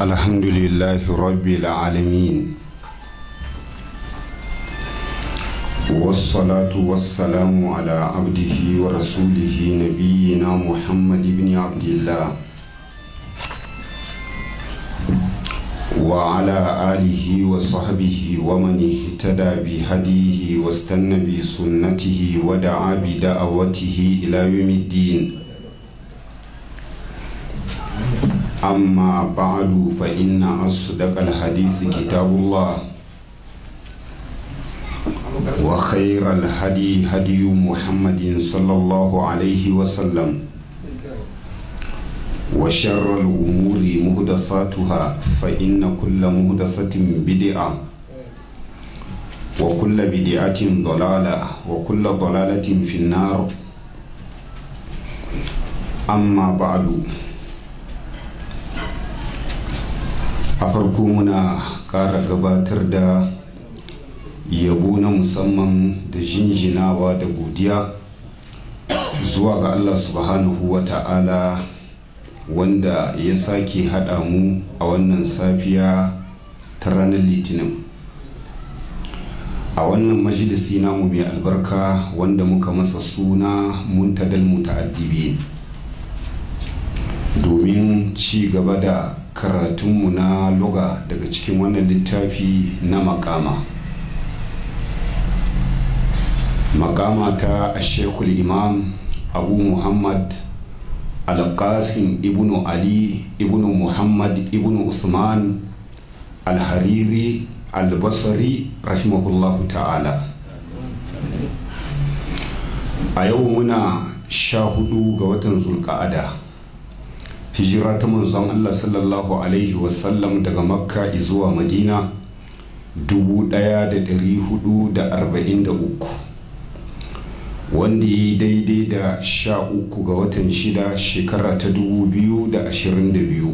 الحمد لله رب العالمين والصلاة والسلام على عبده ورسوله نبينا محمد بن عبد الله وعلى آله وصحبه ومن اهتدى بهديه واستنى بسنته ودعا بدعوته إلى يوم الدين أما بعد فإن أصدق الحديث كتاب الله وخير الهدي هدي محمد صلى الله عليه وسلم وشر الأمور مهدثاتها فإن كل مهدثة بدعة وكل بدعة ضلالة وكل ضلالة في النار أما بعد a farko muna ƙara gabatar da yabo na musamman da jinjinawa da godiya zuwa ga allah subhanahu wa ta'ala wanda ya sake haɗa mu a wannan safiya ta ranar litinin. A wannan majalisi namu mai albarka wanda muka masa suna muntadal muta'addibi domin ci gaba da karatunmu na loga daga cikin wannan littafi na makama makama ta ashekul imam abu muhammad alƙasim ibnu ali ibnu muhammad ibnu usman alhariri albasari rahimahullahu ta'ala. A yau muna sha huɗu ga watan zulka'ada hijira ta manzon Allah sallallahu Alaihi wasallam daga makka zuwa madina 1443 wanda ya yi daidai da sha uku ga watan shida shekara ta 2022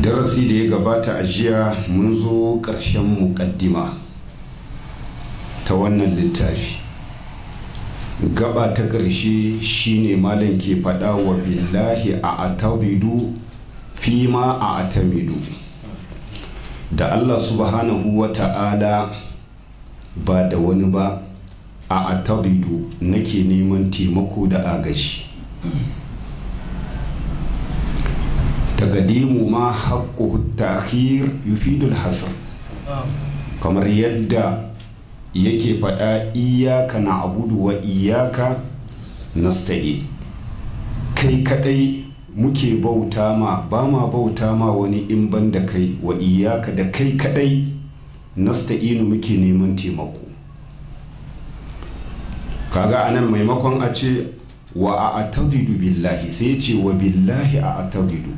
darasi da ya gabata a jiya mun zo ƙarshen muƙaddima ta wannan littafi. Gaba ta ƙarshe shine malam ke faɗa wa billahi a atabidu fi ma a atamidu. Da allah subhanahu wa ta'ala ba da wani ba a atabidu nake neman taimako da agaji. Tagadimu ma haƙƙo tahir yufidul hasan kamar yadda yake faɗa iyaka na abudu wa iyaka nasta'i kai kadai muke bauta ma ba ma bauta ma wani in ban da kai wa iyaka da kai kadai nasta'inu muke neman taimako. Kaga a nan maimakon a ce wa a atabidu billahi sai ce wa billahi a atabidu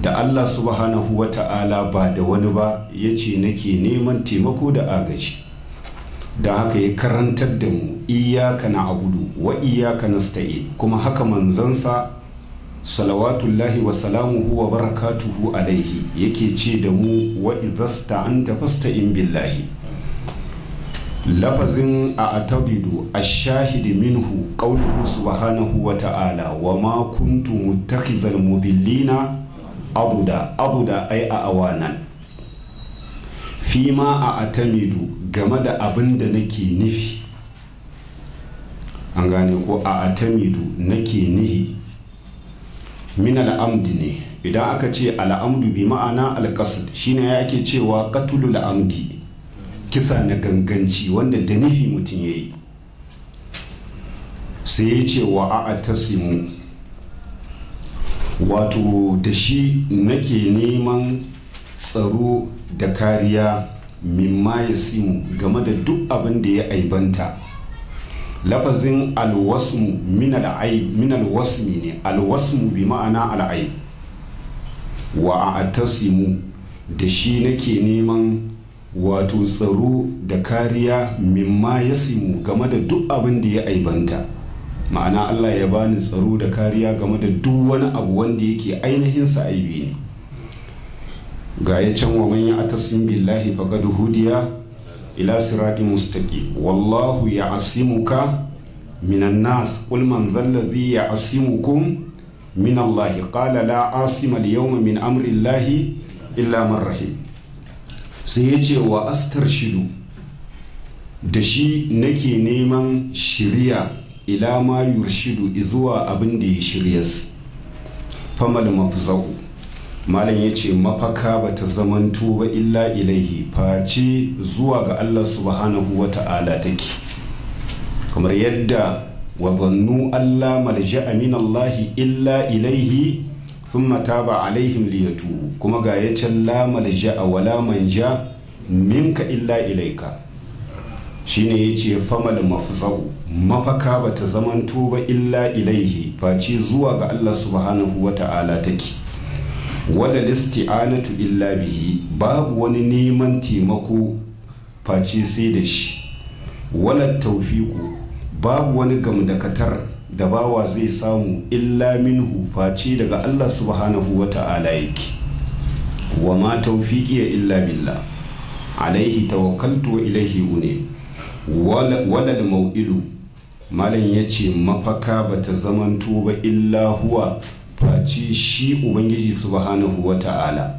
da allah subhanahu wa ta'ala ba da wani ba ya ce nake neman taimako da agaji. Da haka ya karantar da mu iyaka na abudu wa iyaka na kuma haka manzansa salawatullahi wa salamuhu wa barakatuhu alaihi yake ce da mu wa idasta an in billahi. Lafazin a atabidu a shahidi minhu ƙaunuhu subhanahu wa ta'ala wa ma kuntu muttakhizal mudillina abuda abuda ai a awanan. Fi ma a atamidu game da abin da nake nufi. An gane ko? A atamidu nake nihi min al'amdi ne. Idan aka ce al'amdu bi ma'ana alƙasud shine ya ake cewa katulu al'amdi kisa na ganganci wanda da nufi mutum ya yi sai ya ce wa a tasimu wato da shi nake neman tsaro da kariya mimma ya simu game da duk abin da ya aibanta. Lafazin alwasmu min alwasmi ne alwasmu bi ma'ana al'aib. Wa a da shi nake neman wato tsaro da kariya mimma ya simu game da duk abin da ya aibanta. Ma'ana allah ya bani tsaro da kariya game da duk wani abu wanda yake ainihinsa aibi ne. Ga ya can wa man ya atasim billahi faqad hudiya ila sirati mustaqim. Wallahu ya'simuka minan nas. Qul man dhalladhi ya'simukum min Allah qala la asima al-yawma min amri Allah illa man sai ya ce wa astarshidu da shi nake neman shirya ila ma yurshidu zuwa abin da ya shiryas famal mafzau. Malam ya ce mafaka ba ta zamanto ba illa ilaihi face zuwa ga allah subhanahu wa ta'ala take. Kamar yadda wa zannu allah malja'a min allahi illa ilaihi thumma taba alaihim liyatubu. Kuma ga ya can la malja'a wala manja minka illa ilaika. Shine ya ce famal mafzau. Mafaka ba ta zamanto ba illa ilaihi face zuwa ga allah subhanahu wa ta'ala take. Wala listi'anatu illa bihi babu wani neman taimako face sai da shi. Wala taufiku babu wani gamdakatar da bawa zai samu illa minhu face daga allah subhanahu wa ta'ala yake. Wa ma taufiqiya illa billah. Alaihi tawakkaltu wa ilaihi une wala mau'ilu malam ya ce mafaka ba ta zamanto ba illa huwa face shi ubangiji subhanahu wa ta'ala.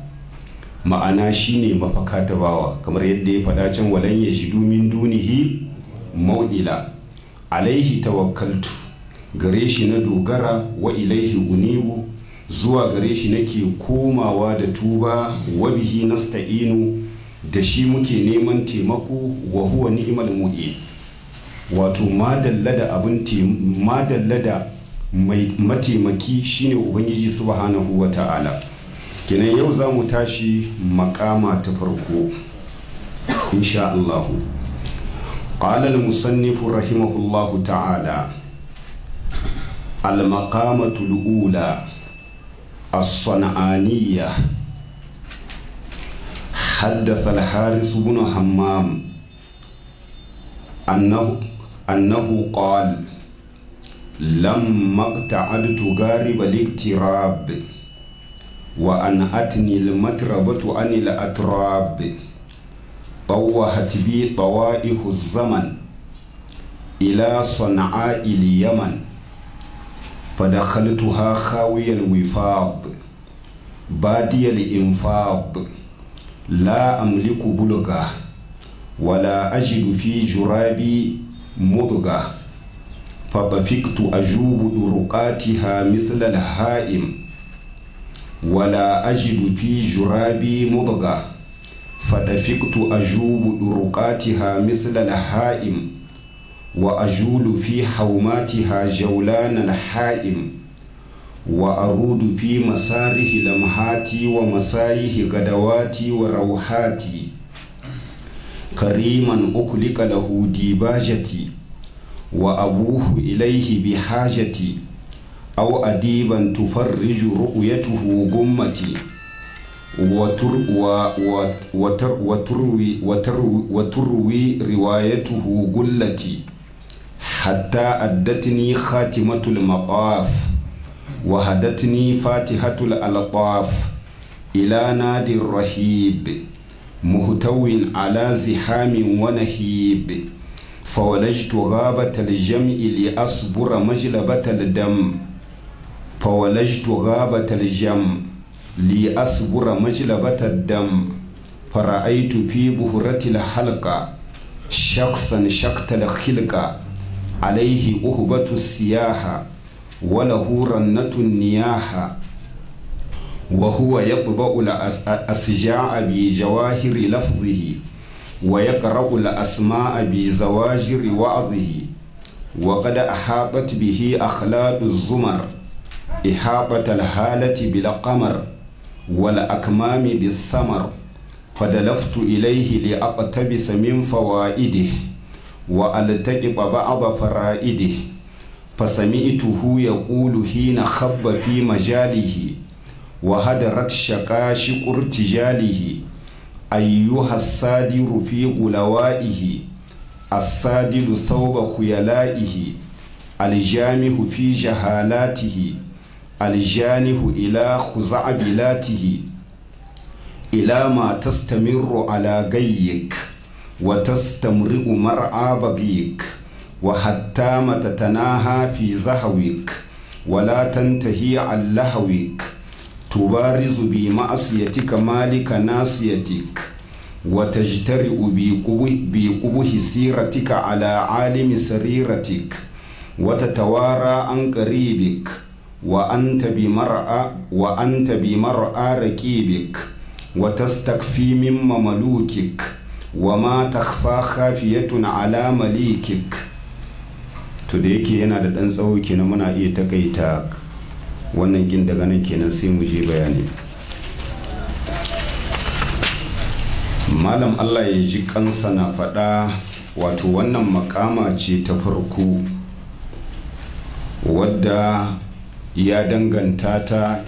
Ma'ana shi ne mafaka ta bawa kamar yadda ya faɗa can walan ya shi min dunihi mau'ila alaihi tawakkaltu gare shi na dogara wa ilaihi unibu zuwa gare shi nake komawa da tuba wa bihi nasta'inu da shi muke neman taimako wa huwa ni'mal mu'in. Wato madalla da abin madalla da mai mataimaki shine ubangiji subhanahu wa ta'ala kenan yau za mu tashi makama ta farko insha Allah قال المصنف رحمه الله تعالى المقامة الأولى الصنعانية حدث الحارث بن همام أنه أنه قال لما اقتعدت غارب الاقتراب وأنأتني المتربة عن الأتراب. طوهت بي طوائف الزمن إلى صنعاء اليمن فدخلتها خاوي الوفاض بادي الإنفاض. لا أملك بلغة ولا أجد في جرابي مضغة. فطفقت أجوب درقاتها مثل الهائم ولا أجد في جرابي مضغة فدفقت أجوب درقاتها مثل الهائم وأجول في حوماتها جولان الحائم وأرود في مساره لمحاتي ومسايه غدواتي وروحاتي كريما أخلق له ديباجتي وأبوه إليه بحاجتي أو أديبا تفرج رؤيته قمتي وتر وتر وتروي, وتروي, وتروي روايته قلتي حتى أدتني خاتمة المطاف وهدتني فاتحة الألطاف إلى نادي الرهيب مهتو على زحام ونهيب فولجت غابة الجمع لأصبر مجلبة الدم فولجت غابة الجمع لأصبر مجلبة الدم فرأيت في بهرة الحلقة شخصا شقت الخلقة عليه أهبة السياحة وله رنة النياحة وهو يطبع الأسجاع بجواهر لفظه wa ya ƙara'u la'asma'a bi zawajiri wa'azihi wa kada a haɓat bihi a khalaɗu zumar ihaɓat alhalati bila ƙamar wal akmami bi samar fadalaftu ilaihi li aqtabisa min fawaidih wa altaqi ba'd fara'idih fasami'tuhu yaqulu hina khabba majalihi wa hadarat shaqashi qurtijalihi ayyuha sadiru fi gulawa'ihi as-sadilu thawba aljamihu fi jahalatihi aljanihu ila khuzabilatihi ila ma tastamirru ala gayyik wa tastamri'u mar'a bagik wa hatta matatanaha fi zahawik wala tantahi an lahawik tubarizu bi ma'asiyatika malika nasiyatik wa tajtari'u bi kubu hisiratika ala alimi sariratik wa tatawara an qaribik wa anta bi mar'a wa anta bi mar'a raqibik wa tastakfi mimma malukik wa ma takhfa khafiyatun ala malikik. To da yake yana da ɗan tsawo kenan muna iya takaita wannan kin daga nan kenan sai mu je bayani. Malam allah ya ji kansa na faɗa wato wannan makama ce ta farko wadda ya danganta ta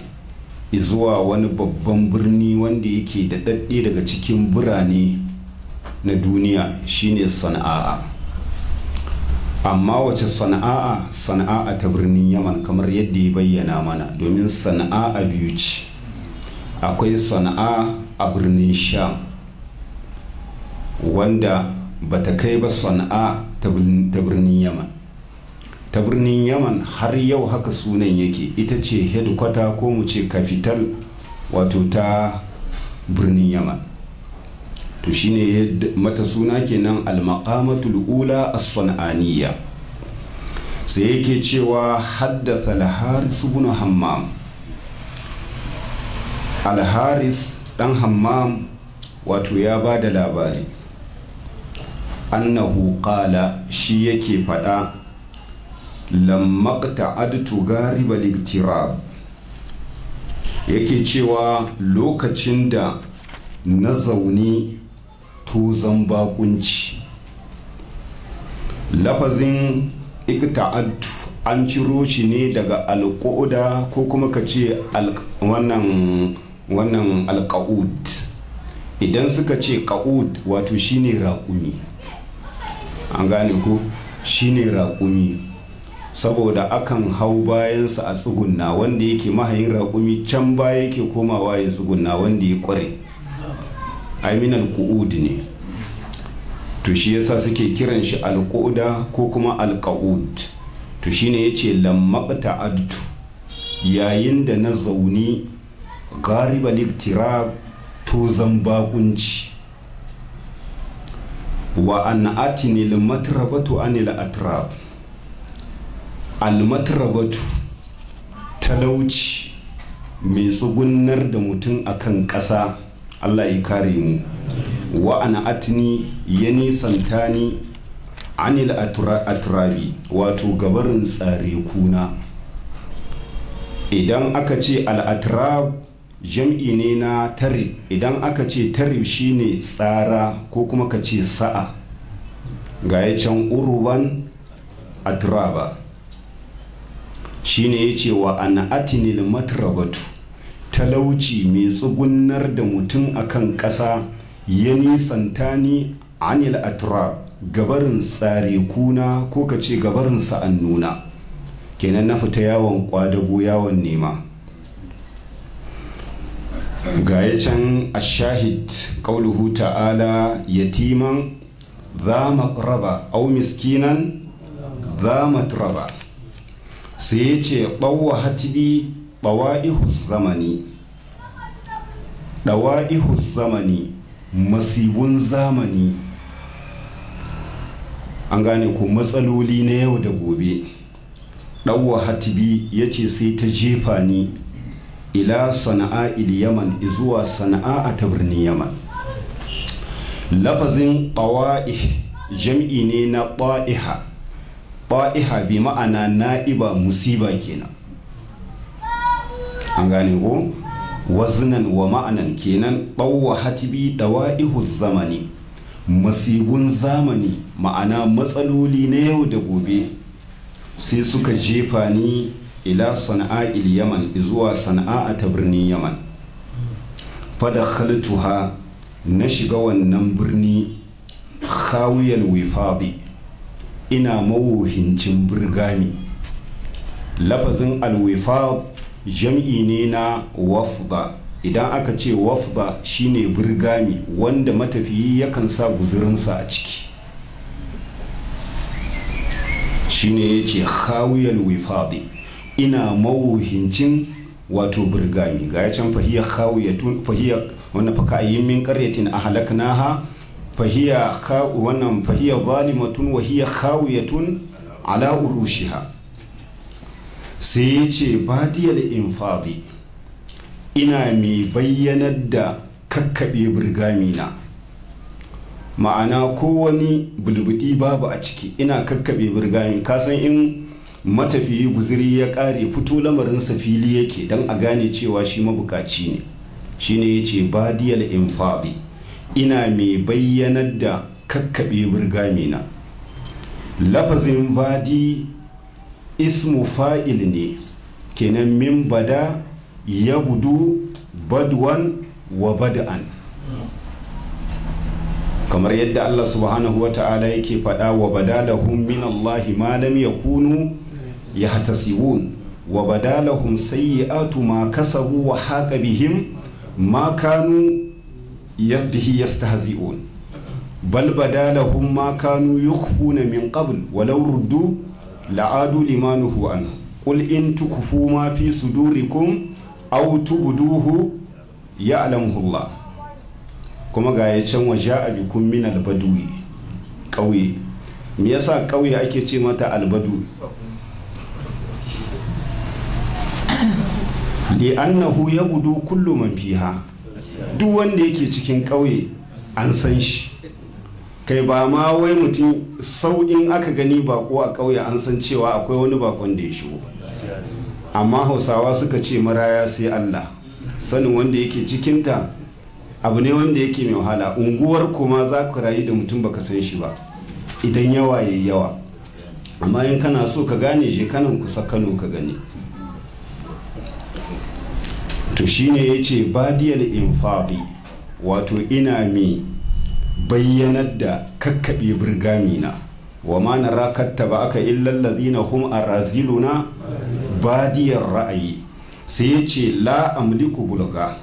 zuwa wani babban birni wanda yake da ɗaɗɗe daga cikin birane na duniya shine sana'a. Amma wace sana'a sana'a ta birnin yaman kamar yadda ya bayyana mana domin sana'a biyu ce. Akwai sana'a a birnin sham wanda bata kai ba sana'a ta birnin yaman. Ta birnin yaman har yau haka sunan yake ita ce headquarter ko mu ce capital wato ta birnin yaman. To shine mata suna kenan al-maqamatul ula as-san'aniyya. Sai yake cewa haddatha al-harith ibn hammam. Al-harith dan hammam wato ya ba da labari annahu qala shi yake fada lammakta adtu gariba liktirab yake cewa lokacin da na zauni tuzan bakunci. Lafazin ikta'adtu an ciro shi ne daga alƙoda ko kuma ka ce wannan wannan alƙa'ud idan suka ce ƙa'ud wato shine raƙumi. An gane ko? Shine raƙumi. Saboda akan hau bayansa a tsugunna wanda yake mahayin raƙumi can baya yake komawa ya tsugunna wanda ya ƙware. Aminal ku'ud ne. To shi yasa suke kiran shi alƙuda ko kuma alƙa'ud to shine ya ce lammaqta adtu yayin da na zauni gariba liktirab to zan bakunci wa an atini matrabatu anil atrab. Almatrabatu talauci mai tsugunnar da mutum akan ƙasa. Allah ya kare mu. Wa ana atini ya nisanta ni anil atrabi wato gabarin tsare kuna. Idan aka ce al'atrab jam'i ne na tarib. Idan aka ce tarib shine tsara ko kuma ka ce sa'a. Ga ya can urban atraba. Shine ya ce wa ana atinil matrabatu. Talauci mai tsugunnar da mutum akan ƙasa ya nisanta ni anil atrab gabarin tsare kuna ko ka ce gabarin sa'an nuna kenan na fita yawon kwadago yawon nema. Ga ya can a shahid ƙauluhu ta'ala yatiman za maƙraba au miskinan za matraba. Sai ya ce ɓawa hatibi ɓawa'ihus zamani. Ɗawa'ihus zamani. Masibun zamani. An gane ku matsaloli na yau da gobe. Ɗauwa hatibi ya ce sai ta jefa ni ila sana'a il yaman zuwa sana'a ta birnin yaman. Lafazin ɓawa'i jam'i ne na ɓa'iha ɓa'iha bi ma'ana na'iba musiba kenan. An gane ko? Wazinan wa ma'anan kenan ɓauwa hatibi ɗawa'ihu zamani. Masibun zamani ma'ana matsaloli na yau da gobe. Sai suka jefa ni ila sana'a il yaman zuwa sana'a ta birnin yaman. Fada khaltuha na shiga wannan birni khawiyal wifadi. Ina mawuhincin birgami. Lafazin alwifad jam'i ne na wafda. Idan aka ce wafda shine birgami wanda matafiyi yakan sa guzurinsa a ciki. Shine ya ce khawiyal wifadi. Ina mawuhincin wato burgami. Ga ya can fahiyar khawiyatun fahiyar wannan fa ka'ayyin min qaryatin ahlaknaha fahiya wannan fahiya zalimatun wa hiya khawiyatun ala urushiha. Sai ya ce badiyal infadi ina mai bayyanar da kakkaɓe burgamina. Ma'ana ko wani bulbudi babu a ciki ina kakkaɓe burgami. Kasan in matafiyi guziri ya ƙare fito lamarinsa fili yake don a gane cewa shi mabukaci ne. Shine ya ce badiyal infadi ina mai bayyanar da kakkaɓe burgamina. Lafazin badi ismu fa'il ne. Kenan min ba da ya budu badwan wa bada'an kamar yadda Allah subhanahu wa ta'ala yake faɗa wa badalahum min Allahi ma lam yakunu yahtasibun wa badalahum sayyi'atu ma kasabu wa haqa bihim ma kanu bihi yastahzi'un. Bal badalahum ma kanu yukhfuna min qabl walau ruddu la'adu limanuhu anhu. Qul in tukfu ma fi sudurikum aw tubduhu ya'lamuhu Allah kuma ga ya can waje a bikin min albadui ƙauye. Me yasa ƙauye ake ce mata albadu li'annahu ya gudu kullu man fiha. Duk wanda yake cikin ƙauye an san shi. Kai ba ma wai mutum sau'in aka gani bako a ƙauye an san cewa akwai wani bakon da ya shigo. Amma hausawa suka ce maraya sai allah. Sanin wanda yake cikinta abu ne wanda yake mai wahala. Unguwar kuma za ku rayu da mutum baka san shi ba. Idan yawa ya yawa. Amma in kana so ka gane je kanan kusa kano ka gani. To shine ya ce badiyal infadi wato ina mi bayyanar da kakkaɓe birgamina wa ma na rakatta ba aka illallazina hum araziluna badiyar ra'ayi. Sai ya ce la amliku bulga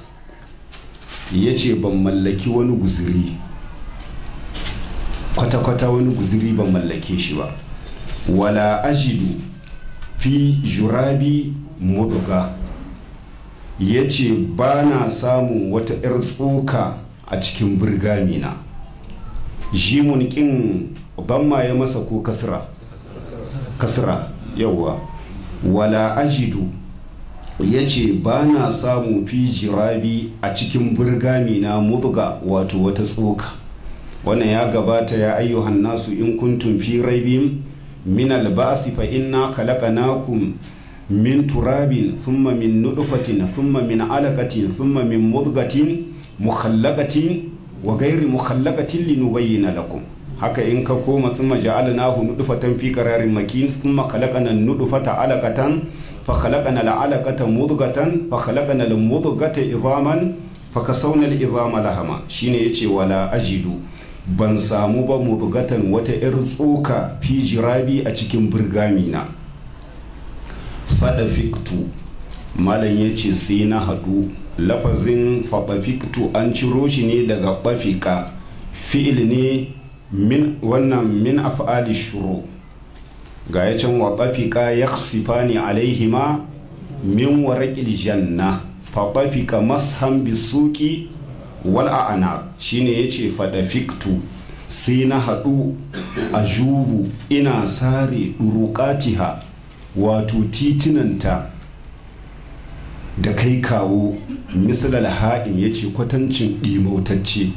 ya ce ban mallaki wani guziri. Kwata-kwata wani guziri ban mallake shi ba. Wala ajidu fi jurabi muduga ya ce ba na samun wata 'yar tsoka a cikin birgamina jimun kin ban ma ya masa ko kasra. Kasra yauwa. Wala ajidu. Ya ce ba na samu fi jirabi a cikin burgami na mudga wato wata tsoka. Wannan ya gabata ya ayyuhan nasu in kuntum fi raibin min albasi fa inna khalaqnakum min turabin thumma min nutfatin thumma min alaqatin thumma min mudgatin mukhallaqatin wa gairi mukhallaqatin linubayyana lakum. Haka in ka koma sun maja'alnahu nudufatan fi qararin makin sun khalaqana nudufata alaqatan fa khalaqana al'alaqata mudghatan fa khalaqana al-mudghata idhaman fa kasawna al-idhama lahama. Shine ya ce wala ajidu. Ban samu ba mudghatan wata yar tsoka fi jirabi a cikin burgami na fada fiktu malam ya ce sai na hadu lafazin fada fiktu an ciro shi ne daga tafika. Fi'il ne min wannan min af'ali shuru. Ga ya can wa tafika ya sifani alaihima min waraƙil janna. Fa tafika mashan bisuki wal a'ana shine ya ce fadafiktu sai na haɗu a jubu ina sare ɗuruƙatiha wato titinanta. Da kai kawo misalal ha'im ya ce kwatancin ɗimautacce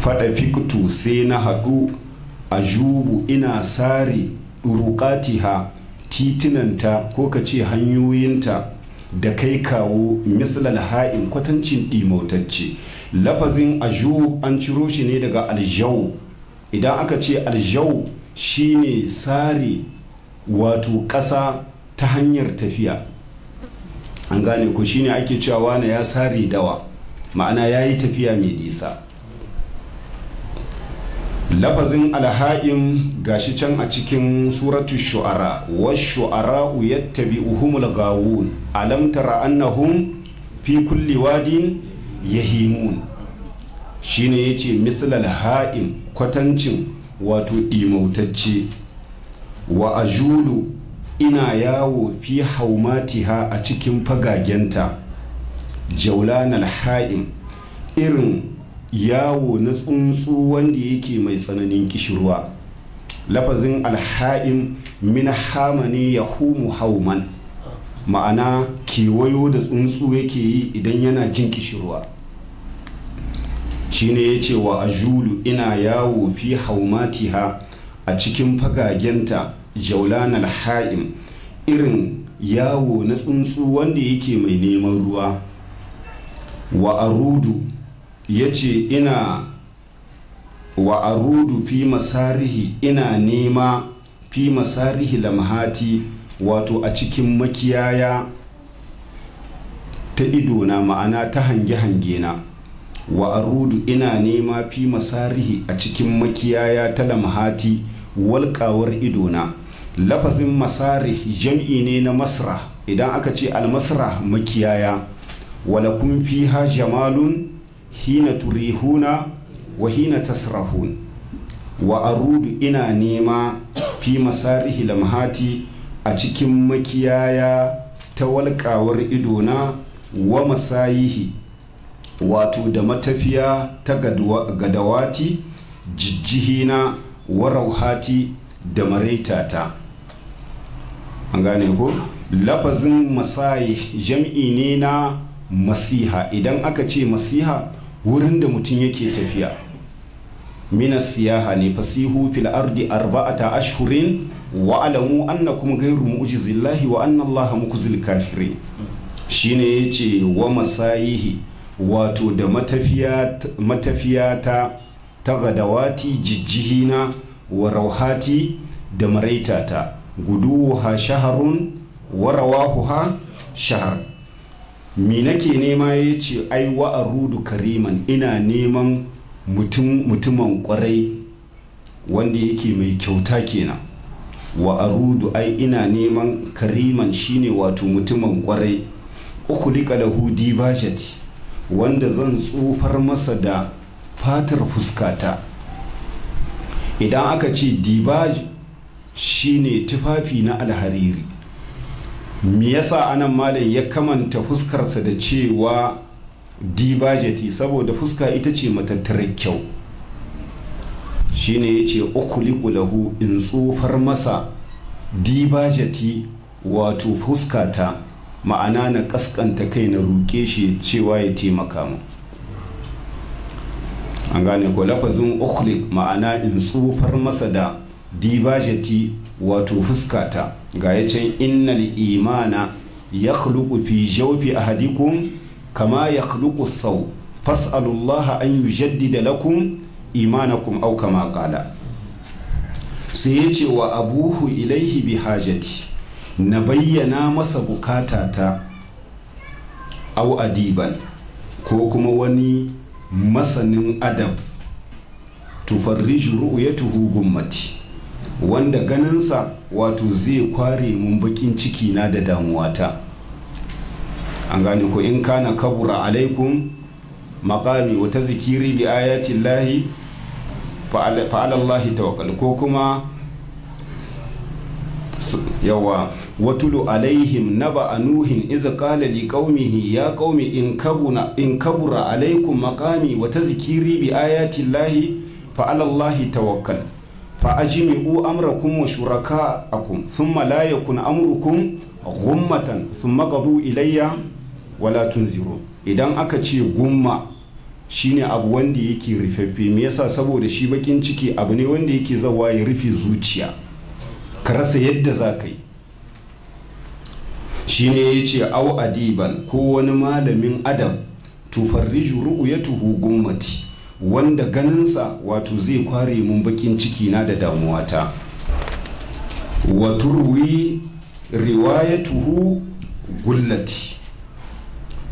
fadafiktu sai na haɗu a jubu ina sare ɗuruƙatiha titinanta ko ka ce hanyoyinta da kai kawo mislal ha'in kwatancin ɗimautacce lafazin ajub an ciro shi ne daga aljau idan aka ce aljau shine sare wato ƙasa ta hanyar tafiya. An gane ko shine ake cewa wane ya sare dawa. Ma'ana ya yi tafiya mai nisa. Lafazin alha'im gashi can a cikin suratu shu'ara. Wa shu'ara yattabi'uhumul gawun alam annahum fi kulli wadin yahimun. Shine ya ce mislal ha'im kwatancin wato ɗimautacce wa ajulu ina yawo fi haumatiha a cikin fagagenta. Jaulan alha'im irin yawo na tsuntsu wanda yake mai tsananin kishirwa. Lafazin alha'im min hama ne ya humu hauman ma'ana kewayo da tsuntsu yake yi idan yana jin kishirwa. Shine ya ce wa ajulu ina yawo fi haumatiha a cikin fagagenta jaulan alha'im irin yawo na tsuntsu wanda yake mai neman ruwa. Wa arudu ya ce ina wa arudu fi masarihi ina nema fi masarihi lamhati wato a cikin makiyaya ta idona ma'ana ta hange-hange na wa arudu ina nema fi masarihi a cikin makiyaya ta lamhati walƙawar idona. Lafazin masarih jam'i ne na masra. Idan aka ce almasra makiyaya walakun fiha jamalun hina turihuna wa hina tasrahun. Wa arudu ina nema fi masarihi lamhati a cikin makiyaya ta walƙawar idona wa masayihi wato da matafiya ta gadawati jijjihina wa rauhati da maraitata. An gane ko? Lafazin masayi jam'i ne na masiha. Idan aka ce masiha wurin da mutum yake tafiya. Minas siyaha ne fasihu fil ardi arba'ata ashhurin wa alamu annakum ghayru mu'jizillahi wa anna allaha mukzil kafirin. Shine ya ce wa masayihi wato da matafiya ta ta gadawati jijjihina wa rauhati da maraitata. Guduha shaharun wa rawahuha shahar. Mi nake nema ya ce ai wa arudu kariman ina neman mutumin ƙwarai wanda yake mai kyauta kenan. Wa arudu ai ina neman kariman shine wato mutumin ƙwarai. Uku lika lahu dibajati wanda zan tsufar masa da fatar fuskata. Idan aka ce dibaj shine tufafi na alhariri. Me yasa a nan malam ya kamanta fuskarsa da cewa dibajati saboda fuska ita ce matattarar kyau. Shine ya ce ukuliku lahu in tsofar masa dibajati wato fuskata. Ma'ana na kaskanta kai na roƙe shi cewa ya taimaka mu an gane ko? Lafazin ukulik ma'ana in tsofar masa da dibajati wato fuskata ga ya can innal imana ya fi jawfi ahadikum kama ya sau fas'alullaha an yujaddida lakum imanakum au kama qala. Sai ya ce wa abuhu ilaihi bi hajati. Na bayyana masa bukatata au adiban ko kuma wani masanin adab. Tufarriju ru'yatuhu gummati. Wanda ganinsa wato zai kware mun bakin ciki na da damuwata. An gane ko in kana kabura alaikum maqami wa tazkiri bi ayati llahi fa ala llahi tawakkal. Ko kuma yawa watulu alaihim naba anuhin idza qala liqaumihi ya qaumi in kabuna in kabura alaikum maqami wa tazkiri bi ayati llahi fa ala llahi tawakkal. fa ajmi'u amrakum wa shuraka'akum thumma la yakun amrukum ghummatan thumma qadu ilayya wa la tunziru. Idan aka ce gumma shine abu wanda yake rufaffe. Me yasa? Saboda shi bakin ciki abu ne wanda yake zawa ya rufe zuciya. Ka rasa yadda za ka yi. Shine ya ce au adiban ko wani malamin adam tufarri juru'u ya tuhu gummati. Wanda ganinsa wato zai kware mun bakin ciki na da damuwata. Wa turwi riwayatuhu gullati.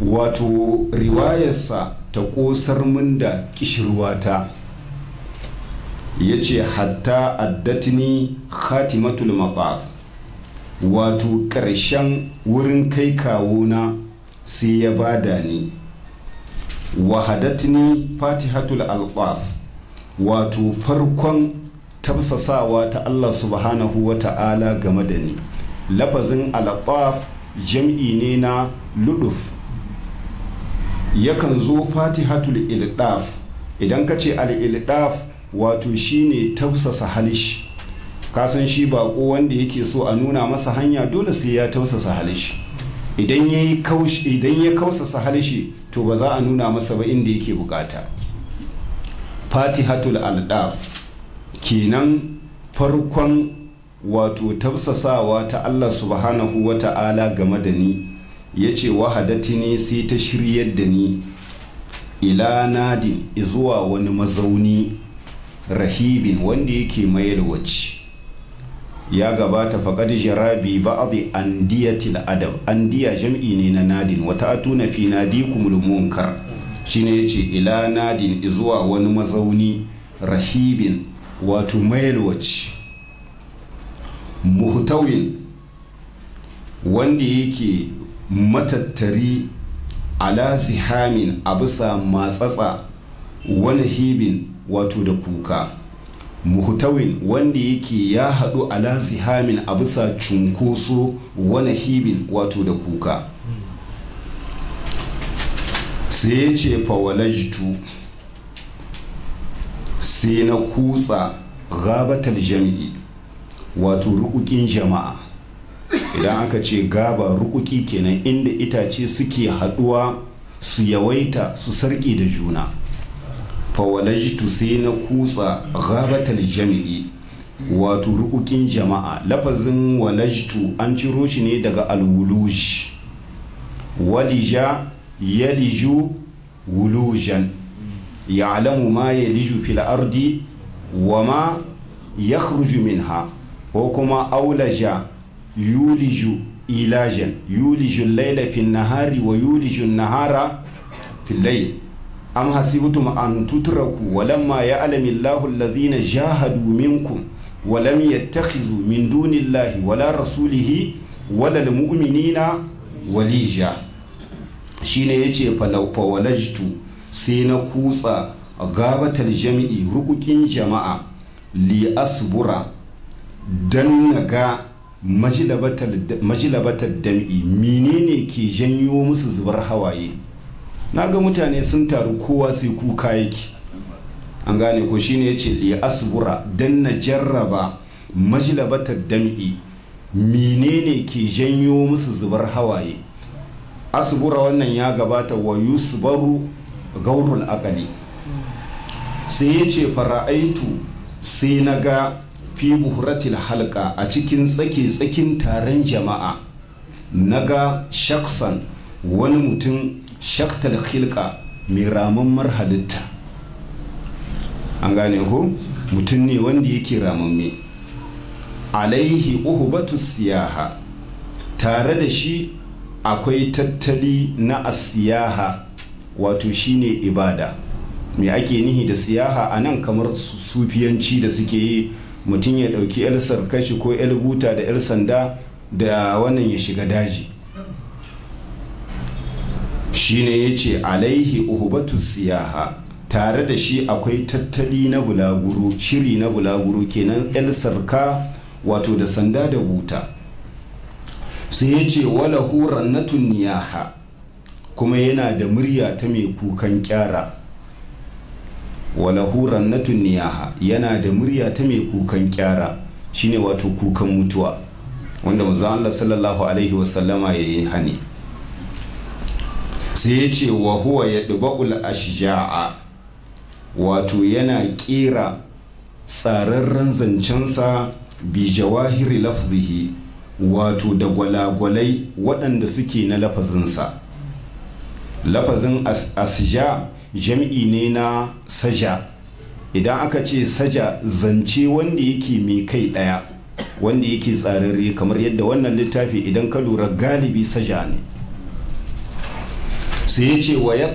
Wato riwayarsa ta kosar mun da kishirwata. Ya ce hatta addatini khatimatul maqaf wato ƙarshen wurin kai kawuna sai ya ba da ni. Wahadatni fatihatul alqaf wato farkon tafsasawa ta Allah subhanahu wa ta'ala game da ni. Lafazin alataf jam'i ne na luduf yakan zo fatihatul ildaf idan ka ce al-ildaf wato shine tausasa halishi kasan shi bako wanda yake so a nuna masa hanya dole sai ya tausasa halishi idan ya kausasa halishi to ba za a nuna masa ba inda yake buƙata. Fatihatul aldaf kenan farkon wato tafsasawa ta Allah subhanahu wa ta'ala game da ni. Ya ce wahadatini sai ta shiryar da ni ila nadin zuwa wani mazauni rahibin wanda yake mayar wacce ya gabata faƙad jarabi ba'adhi andiyatil adab. Andiya jam'i ne na nadin. Wata atuna fi nadikumul munkar. Shine ya ce ila nadin zuwa wani mazauni rahibin wato mayalwaci. Muhtawin wanda yake matattari ala zihamin a bisa matsatsa wani hibin wato da kuka. Muhtawin wanda yake ya haɗu ala zihamin a bisa cunkoso wani hibin wato da kuka. Sai ya ce fawalajtu sai na kutsa gabatar jami'i wato rukukin jama'a. Idan aka ce gaba rukuki kenan inda itace suke haɗuwa su yawaita su sarki da juna. Fawalajtu sai na kutsa gabatar jami'i wato rukukin jama'a. Lafazin walajtu an ciro shi ne daga alwuluj. Walija yaliju wulujan. Ya'lamu ma yaliju fil ardi wa ma yakhruju minha. Ko kuma aulaja yuliju ilajan. Yuliju al-layla nahari wa yuliju an-nahara fil layl. Am hasibtum an tutraku walamma ya'lamu Allahu alladhina jahadu minkum wa lam yattakhizu min dunillahi wala rasulihi wala almu'minina walija. Shine ya ce falawalajtu sai na kutsa gabatar jami'i rukukin jama'a li asbura dan na ga majilabatar dam'i menene ke janyo musu zubar hawaye? Na ga mutane sun taru kowa sai kuka yake. An gane ko shine ya ce li asbura dan na jarraba majlabatar dam'i. Menene ke janyo musu zubar hawaye? Asbura wannan ya gabata wa yusbaru gaurul akali sai ya ce fara'aitu sai na ga fi buhuratil halka a cikin tsake tsakin taron jama'a. Na ga shaksan wani mutum shaktal khilka mai ramammar halitta an gane ko? Mutum ne wanda yake ramamme. Alaihi uhubatu siyaha. Tare da shi akwai tattali na asiyaha wato shine ibada. Me ake nihi da siyaha? A nan kamar sufiyanci da suke yi. Mutum ya ɗauki yar sarkashi ko yar buta da yar sanda da wannan ya shiga daji. Shine ya ce alaihi uhubatu siyaha. Tare da shi akwai tattali na bulaguro shiri na bulaguro kenan yar sarka wato da sanda da buta. Sai ya ce wala hurannatun niyaha kuma yana da murya ta mai kukan kyara. Wala hurannatun niyaha yana da murya ta mai kukan kyara shine wato kukan mutuwa wanda manzo Allah sallallahu alaihi wasallama ya yi hani. Sai ya ce wa huwa ya duba'ul ashja'a wato yana kera tsararren zancensa bi jawahiri lafzihi wato da gwalagwalai waɗanda suke na lafazinsa. Lafazin asja jam'i ne na saja. Idan aka ce saja zance wanda yake mai kai ɗaya wanda yake tsararre kamar yadda wannan littafi idan ka lura galibi saja ne. Sai ce wa ya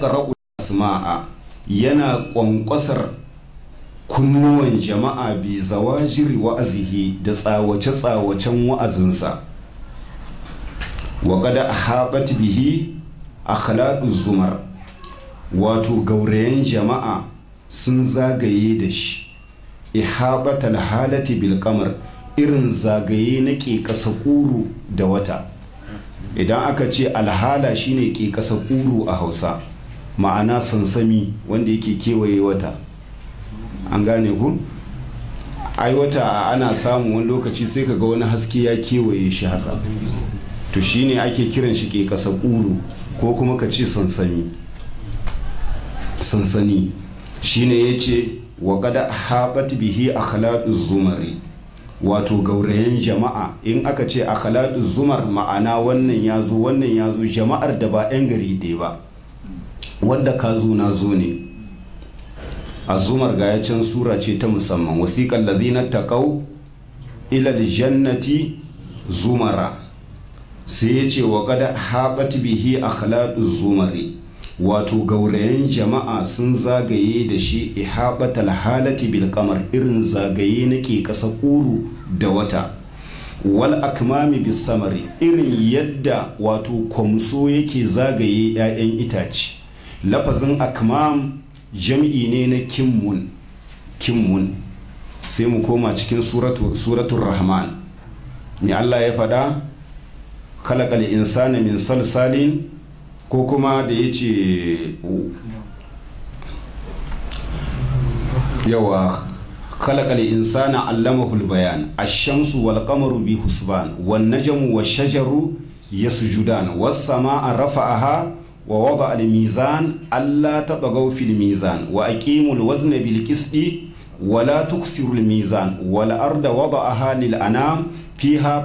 asma'a yana ƙwanƙwasar kunnuwan jama'a bi zawajiri wa'azihi da tsawace-tsawacen wa'azinsa. Wa kada haɓat bihi akhlaqu zumar wato gaurayen jama'a sun zagaye da shi. Ihabatal halati bil qamar irin zagaye na ƙeƙasa ƙuru da wata. Idan aka ce alhala shine ƙeƙasa ƙuru a hausa ma'ana sansami wanda yake kewaye wata. An gane ku? Ai wata ana samun wani lokaci sai ka ga wani haske ya kewaye shi haka. To shine ake kiran shi ƙeƙasa ƙuru ko kuma ka ce sansani. Sansani shine ya ce wa kada haɓat bihi akhlaqu zumari. Wato gaurayen jama'a. In aka ce akhlaqu zumar ma'ana wannan ya zo wannan ya zo jama'ar da ba 'yan gari ɗaya ba wanda ka zo na zo ne. A zumar ga can sura ce ta musamman wasiƙar lazina taƙau ilal jannati zumara. Sai ya ce wa kada haɓat bihi akhlaqu zumari. Wato gaurayen jama'a sun zagaye da shi ihabatal halati bil kamar irin zagaye na ke kasa ƙuru da wata. Wal akmami bis samari irin yadda wato kwamso yake zagaye 'ya'yan itace. Lafazin akmam jam'i ne na kimmun kimmun. Sai mu koma cikin suratun rahman. Ni allah ya faɗa? Khalaqal insana min salsalin ko kuma da ya ce yawa khalaqal insana allamahul bayan ash-shamsu wal qamaru bi husban wan najmu wash shajaru yasjudan was samaa rafa'aha wa wada al mizan alla tabagaw fil mizan wa aqimul wazna bil qisti wa la tuksiru al mizan wal arda wada'aha lil anam fiha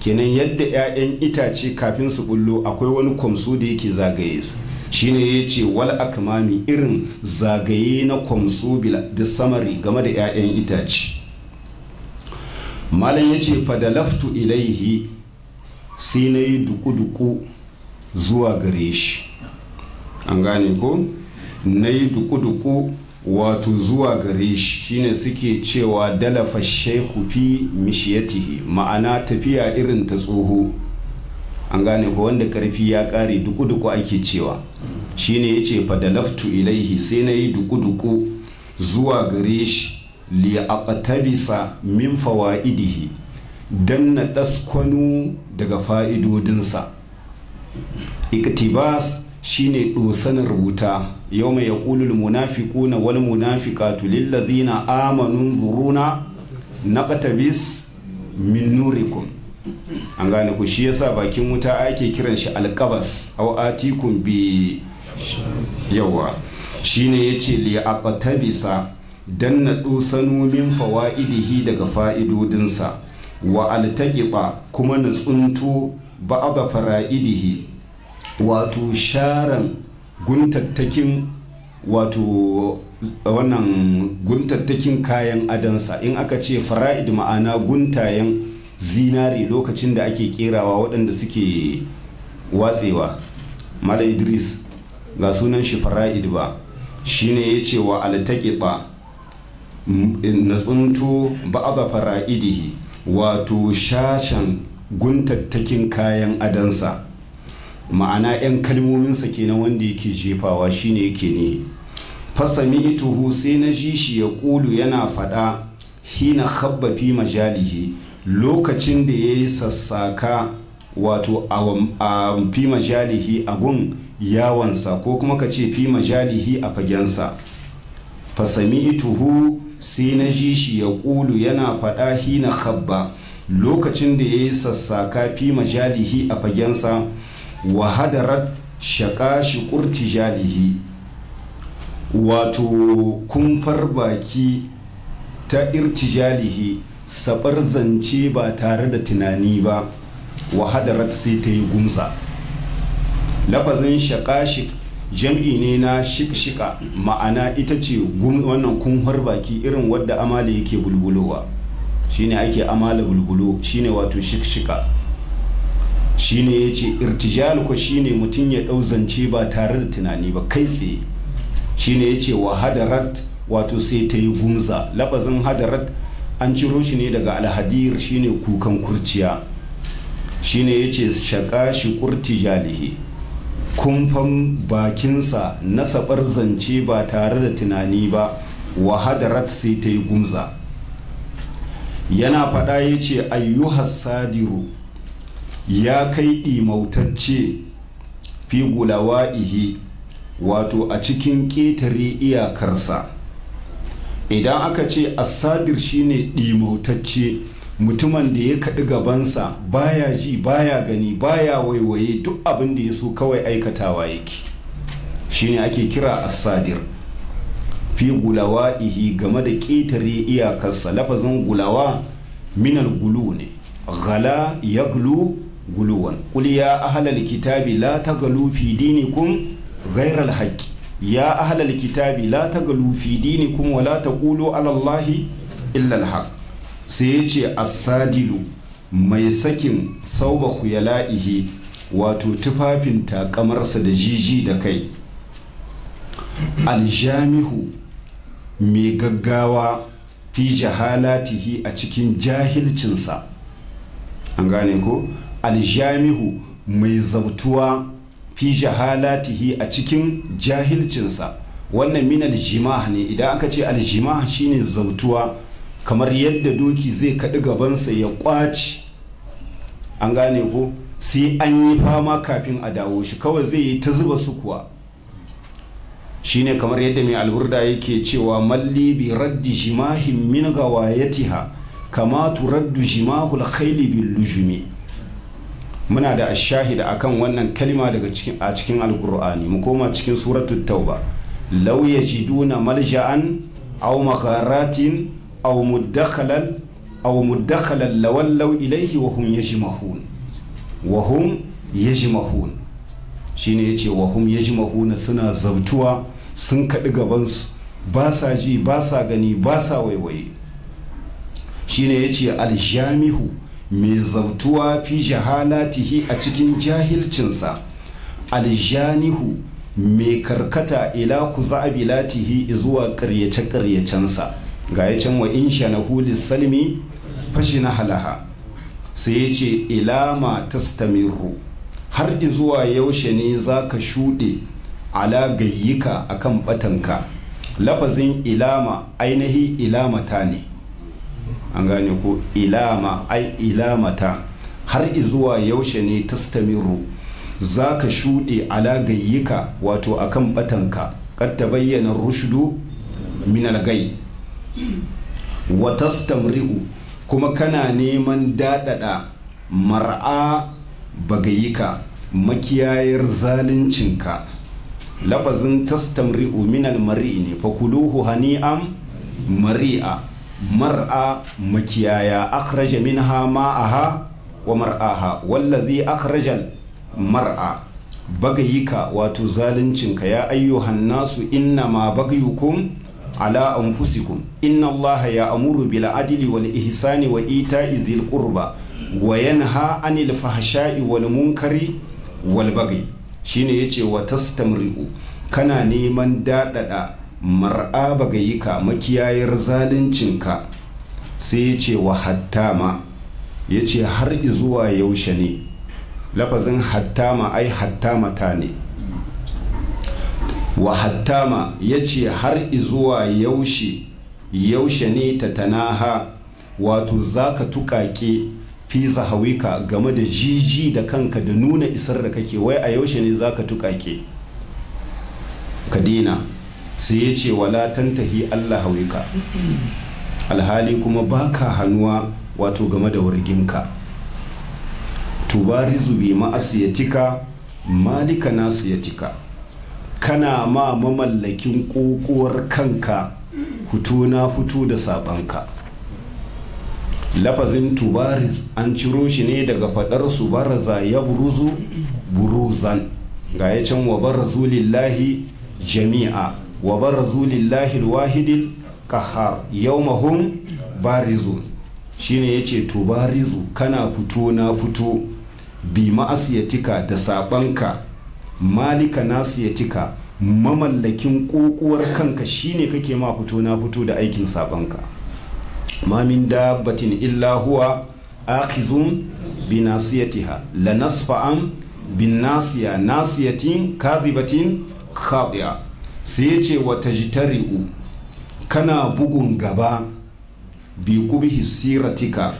kenan yadda 'ya'yan itace kafin su bullo akwai wani kwamso da yake zagaye su. Shine ya ce wal akmami irin zagaye na kwamso da samari game da 'ya'yan itace. Malam ya ce fadalaftu ilaihi sai na yi duku-duku zuwa gare shi. An gane ko? Na yi duku-duku wato zuwa gare shi shine suke cewa dalafa shehu fi mishiyatihi ma'ana tafiya irin ta tsoho. An gane ko? Wanda ƙarfi ya kare duku-duku ake cewa. Shine ya ce fadalaftu ilaihi sai na yi duku-duku zuwa gare shi li aqtabisa min fawaidihi dan na daskwanu daga fa'idodinsa. Iktibas shine dosanar wuta. Yau mai yaƙulul munafiquna wal munafiqatu lillazina amanu zuruna naqtabis an gane ku shi yasa bakin wuta ake kiran shi alqabas aw atikum bi yawa shine ya ce li aqtabisa dan na dosanu min fawaidihi daga fa'idodinsa. Wa altaqiba kuma na tsunto ba'da fara'idihi wato sharan guntattakin wato wannan guntattakin kayan adansa. In aka ce fara'id ma'ana guntayen zinari lokacin da ake kerawa waɗanda suke watsewa. Mala idris ga sunan shi fara'id ba. Shine ya ce wa altaƙiɓa na tsunto ba'aba fara'idihi wato shashen guntattakin kayan adansa. Ma'ana 'yan kalmominsa kenan wanda yake jefawa shine yake ne. Fasami ituhu sai na ji shi ya ƙulu yana faɗa hina habba fi majalihi. Lokacin da ya yi sassaka wato a fi majalihi a gun yawansa ko kuma ka ce fi majalihi a fagensa. Fasami ituhu sai na ji shi ya ƙulu yana faɗa hina habba. Lokacin da ya yi sassaka fi majalihi a fagensa wa hadarat shaƙa shi ƙurtijalihi wato kumfar baki ta irtijalihi sabar zance ba tare da tunani ba. Wa hadarat sai ta yi gumsa lafazin shaƙashik jam'i ne na shikshika ma'ana ita ce wannan kumfar baki irin wadda amala yake bulbulowa. Shine ake amala bulbulo shine wato shikshika shine ya ce irtijal ko shine mutum ya ɗau zance ba tare da tunani ba kai tsaye. Shine ya ce wa hadarat wato sai ta yi gumza. Lafazin hadarat an ciro shi ne daga alhadir shine kukan kurciya. Shine ya ce shaƙa shi kurtijalihi kumfan bakinsa na sabar zance ba tare da tunani ba. Wa hadarat sai ta yi gumza. Yana faɗa ya ce ayyuhas sadiru ya kai ɗimautacce fi gulawa'ihi wato a cikin ƙetare iyakarsa. Idan aka ce asadir shine ɗimautacce mutumin da ya kaɗi gabansa baya ji baya gani baya waiwaye duk abin da ya so kawai aikatawa yake. Shine ake kira asadir fi gulawa'ihi game da ƙetare iyakarsa. Lafazin gulawa minal gulu ne. Gala ya gulu guluwan. Kul ya ahlal kitabi la tagalu fi dinikum ghayra al ya ahlal kitabi la tagalu fi dinikum wa la taqulu ala allahi illa al sai ya ce asadilu mai sakin sauba khuyala'ihi wato tufafin takamarsa da jiji da kai. Aljamihu mai gaggawa fi jahalatihi a cikin jahilcinsa. An gane ko? Aljamihu mai zautuwa fi jahalatihi a cikin jahilcinsa. Wannan min aljimah ne. Idan aka ce aljimah shine zautuwa kamar yadda doki zai kaɗi gabansa ya ƙwaci an gane ko? Sai an yi fama kafin a dawo shi. Kawai zai yi ta zuba su kuwa. Shine kamar yadda mai alburda yake cewa malli bi raddi jimahin min gawayatiha kama turaddu jimahul khayli bil lujumi. Muna da ashahida akan wannan kalma daga cikin a cikin alqur'ani. Mu koma cikin suratul tauba. Law yajiduna malja'an aw magharatin aw muddakhalan aw muddakhalan lawallaw ilayhi wa hum yajmahun. Wa hum yajmahun. Shine ya ce wa hum yajmahuna suna zabtuwa sun kaɗi gabansu. Ba sa ji ba sa gani ba sa waiwaye. Shine ya ce aljamihu mai zabtuwa fi jahalatihi a cikin jahilcinsa. Aljanihu mai karkata ila kuzabilatihi zuwa ƙaryace-ƙaryacensa. Ga ya can wa in shanahu salmi fashi na halaha. Sai ya ce ilama tastamiru. Har izuwa yaushe ne za ka shuɗe ala gayyika akan batanka lafazin ilama ainihi ilamata ne. An gane ko ilama ai ilamata. Har izuwa yaushe ne tastamiru. Za ka shuɗe ala gayyika wato akan batanka kad ta bayyana rushdu min gai. Wa tastamri'u kuma kana neman daɗaɗa mar'a bagayika makiyayar zaluncinka. Lafazin tastamri'u minal mari'i ne. Fakuluhu hani'am mari'a. Mar'a makiyaya akhraja minha ma'aha wa mar'aha. Wallazi akhrajal mar'a bagayika wato zaluncinka ya ayyuhan nasu inna ma bagayukum ala anfusikum. Inna allaha ya amuru bil adli wal ihsani wa ita'i dhil qurba wa yanha anil fahsha'i wal munkari wal baghi shine ya ce wa tastamri'u kana neman dadada mar'a bagayika makiyayar zaluncinka. Sai ya ce wa hattama ya ce har zuwa yaushe ne? Lafazin hattama ai hattamata ne. Wa hattama ya ce har izuwa yaushe yaushe ne ta tanaha wato za ka tuƙaƙe fi zahawika game da jiji da kanka da nuna isar da kake. Wai a yaushe ne za ka tuƙaƙe? Ka dina sai ya ce wala tantahi allah hawika alhali kuma baka hannuwa wato game da warginka. Tubarizu bi ma'asiyatika malika nasiyatika. Kana ma mamallakin ƙoƙuwar kanka fito na fito da sabanka lafazin tubariz an ciro shi ne daga fadar su baraza ya buruzu buruzan. Ga ya can wa barazu lillahi jami'a. Wa barazu lillahi alwahidil qahhar. Yawmahum barizun. Shine ya ce tubarizu kana fito na fito. Bi ma'asiyatika da sabanka malika nasiyatika. Mamallakin kokuwar kanka shine kake ma fito na fito da aikin sabanka ma min dabbatin illa huwa akhizun bi nasiyatiha. La nasfa'an bin nasiya. Nasiyatin kadhibatin khadi'a. Sai ya ce wa tajtari'u kana bugun gaba bi kubhi siratika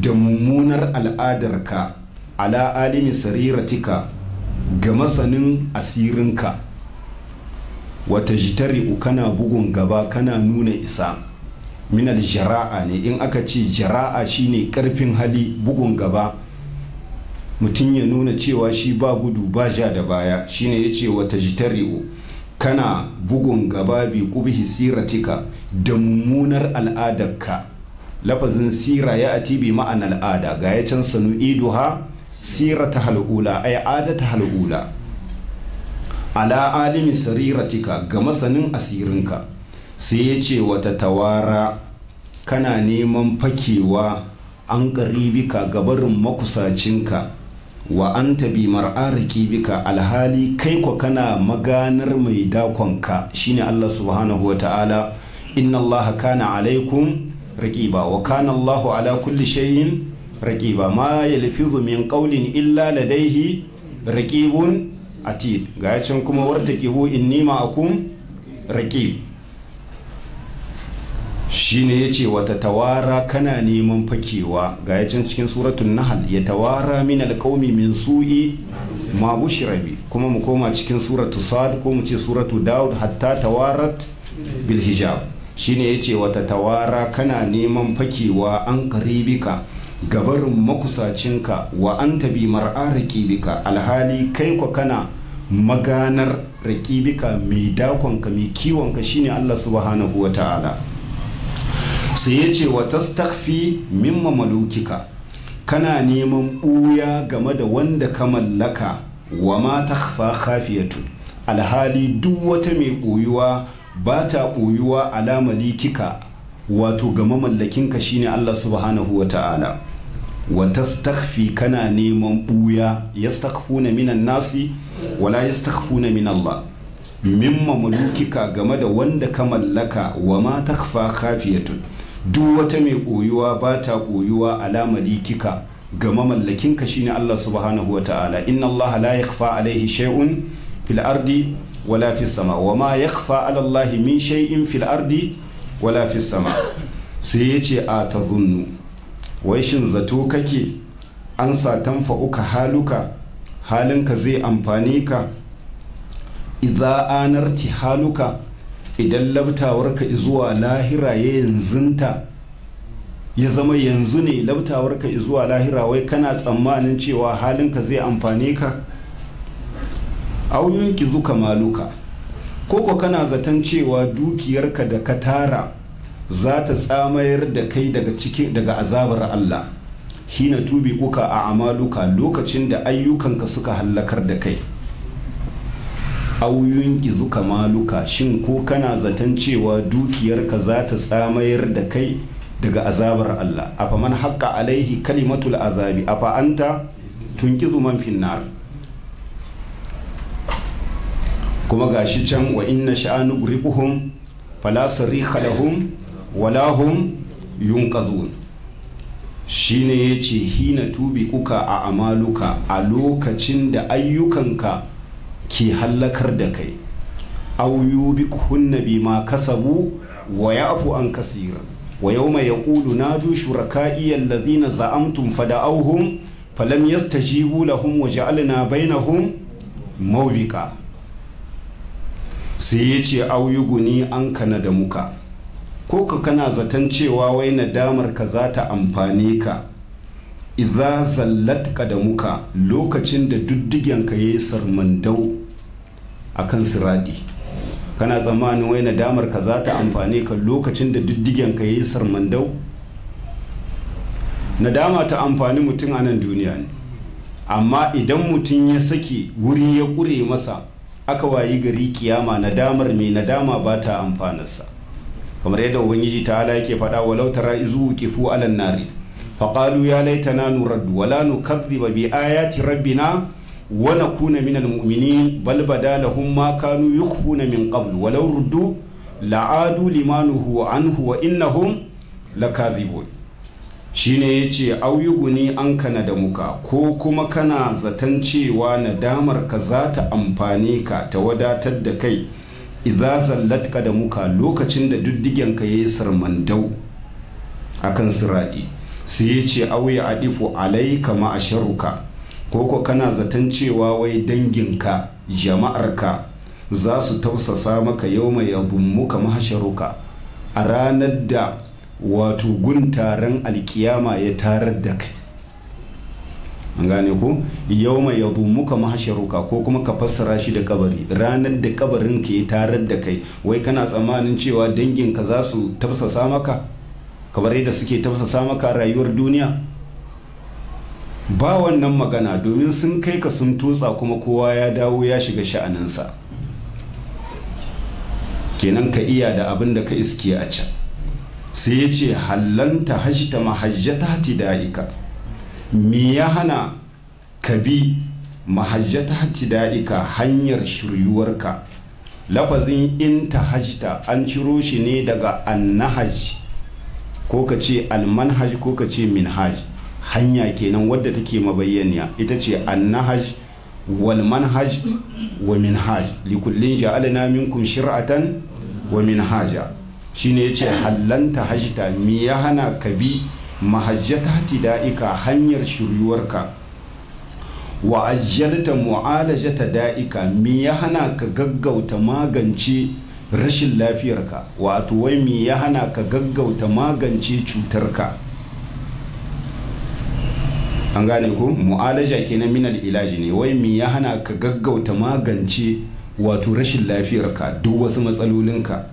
da mummunar al'adarka ala alimi sariratika ga masanin asirinka. Wata jitari'u kana bugun gaba kana nuna isa. Minal jara'a ne in aka ce jara'a shine ƙarfin hali bugun gaba. Mutum ya nuna cewa shi ba gudu ba ja da baya. Shine ya ce wata jitari'u kana bugun gaba bi kubhi siratika da mummunar al'adarka. Lafazin sira ya ati bi ma'an al'ada. Ga ya can sanu iduha sirata hal'ula ay adata hal'ula ala alimi sariratika ga masanin asirinka. Sai ya ce wata tawara kana neman fakewa an bika gabarin makusacinka. Wa an tabi mar'ariki bika alhali kai kwa kana maganar mai dakonka. Shine Allah subhanahu wa ta'ala inna Allah kana alaikum raqiba wa kana Allahu ala kulli shay'in raqiba. Ma yalfizu min qawlin illa ladayhi raqibun atid. Ga kuma wartaqibu inni ma'akum raqib. Shine ya ce wata tawara kana neman fakewa. Ga can cikin suratul nahl ya tawara min alqaumi min su'i ma bushira bi. Kuma mu koma cikin suratu sad ko mu ce suratu daud hatta tawarat bil hijab. Shine ya ce wata tawara kana neman fakewa an karibika gabarin makusacinka wa an tabi mar'a raƙibika alhali kai kwa kana maganar raƙibika mai dakonka mai kiwonka shine Allah subhanahu wa ta'ala. Sai ya ce wa tastakfi mimma malukika. Kana neman ɓuya game da wanda ka mallaka wa ma takfa khafiyatu. Alhali duk wata mai ɓoyuwa ba ta ɓoyuwa ala malikika wato ga mamallakinka shine Allah subhanahu wa ta'ala. Wa tastakfi kana neman ɓuya yastakhfuna minan nasi wala yastakhfuna min Allah. Mimma mulukika game da wanda ka mallaka wa ma takfa khafiyatun duk wata mai ɓoyuwa ba ta ɓoyuwa ala malikika ga mamallakinka shine Allah subhanahu wa ta'ala. Inna Allah la yakhfa alaihi shay'un fil ardi wala fis sama. Wa ma yakhfa ala Allah min shay'in fil ardi wala fis sama. Sai ya ce a tazunnu wai shin zato kake? An satan fa'uka haluka. Halinka zai amfani ka. Idza anarti haluka. Idan labtawarka zuwa lahira ya yanzunta ya zama yanzu ne labtawarka zuwa lahira wai kana tsammanin cewa halinka zai amfani ka? Auyun ki zuka maluka koko kana zaton cewa dukiyarka da ka tara za ta tsamayar da kai daga cikin daga azabar Allah. Hina tubi kuka a amaluka lokacin da ayyukanka suka hallakar da kai. Auyun zuka maluka shin ko kana zaton cewa dukiyarka za ta tsamayar da kai daga azabar Allah? Afa man haqqa alaihi kalimatul azabi? Afa anta tunkizu man finnar? Kuma gashi can wa inna sha'anu gurikuhum fala sarikha lahum wala hum yunqazun. Shine ya ce hina tubi kuka a amaluka a lokacin da ayyukanka ke hallakar da kai. Aw yubikunna bima kasabu wa ya'fu an kasira. Wa yawma yaqulu nadu shuraka'i alladhina za'amtum fada'awhum falam yastajibu lahum wa ja'alna bainahum mawbika sai ya ce aw yuguni an kana da muka. Ko ka kana zaton cewa wai nadamar ka za ta amfane ka? Idza zallat muka lokacin da duddigenka ya yi sarmandau a kan siradi. Kana tsammanin wai nadamar ka za ta amfane ka lokacin da duddigenka ya yi sarmandau? Nadama ta amfani mutum a nan duniya ne. Amma idan mutum ya sake wuri ya ƙure masa aka wayi gari kiyama nadamar mai nadama ba ta amfanarsa. Kamar yadda ubangiji ta ala yake faɗa walau tara izu kifu alan nari faƙalu ya laitana nuraddu wala nukadhiba bi ayati rabbina wa nakuna min almu'minin bal ba da lahum ma kanu yukhfuna min qablu. Walau ruddu la'adu limanuhu anhu wa innahum lakadhibun. Shine ya ce auyuguni an kana da muka ko kuma kana zaton cewa nadamar ka za ta amfani ka ta wadatar da kai. Idza zallatka da muka lokacin da diddigen ka yayi sarmandau akan siradi. Sai ya ce auya adifu alaika ma asharuka ko ko kana zaton cewa wai danginka jama'arka za su tausasa maka yau mai yadummuka mahasharuka a ranar da wato gun taron alkiyama ya tarar da kai. An gane ku? Yau mai yadummuka mahasharuka ko kuma ka fassara shi da kabari. Ranar da kabarin ka ya tarar da kai wai kana tsammanin cewa danginka za su tausasa maka? Kamar yadda suke tafsasa maka rayuwar duniya? Ba wannan magana domin sun kai ka sun tutsa kuma kowa ya dawo ya shiga sha'aninsa. Kenan ka iya da abin da ka iske a can. Sai ya ce hallanta hajjita mahajjata tida'ika me ya hana ka bi mahajjata tida'ika hanyar shiryuwarka? Lafazin in ta hajjita an ciro shi ne daga annahaj ko ka ce almanhaj ko ka ce minhaj. Hanya kenan wadda take mabayyaniya. Ita ce annahaj wal manhaj wa minhaj. Likullin ja'alna minkum shir'atan wa minhaja. Shine ya ce hallanta hajta mi ya hana ka bi mahajjata tida'ika hanyar shiryuwarka? Wa ajjalta mu'alajata da'ika mi ya hana ka gaggauta magance rashin lafiyarka? Wato wai mi ya hana ka gaggauta magance cutarka? An gane ko? Mu'alaja kenan minal ilaji ne. Wai mi ya hana ka gaggauta magance wato rashin lafiyarka duk wasu matsalolinka?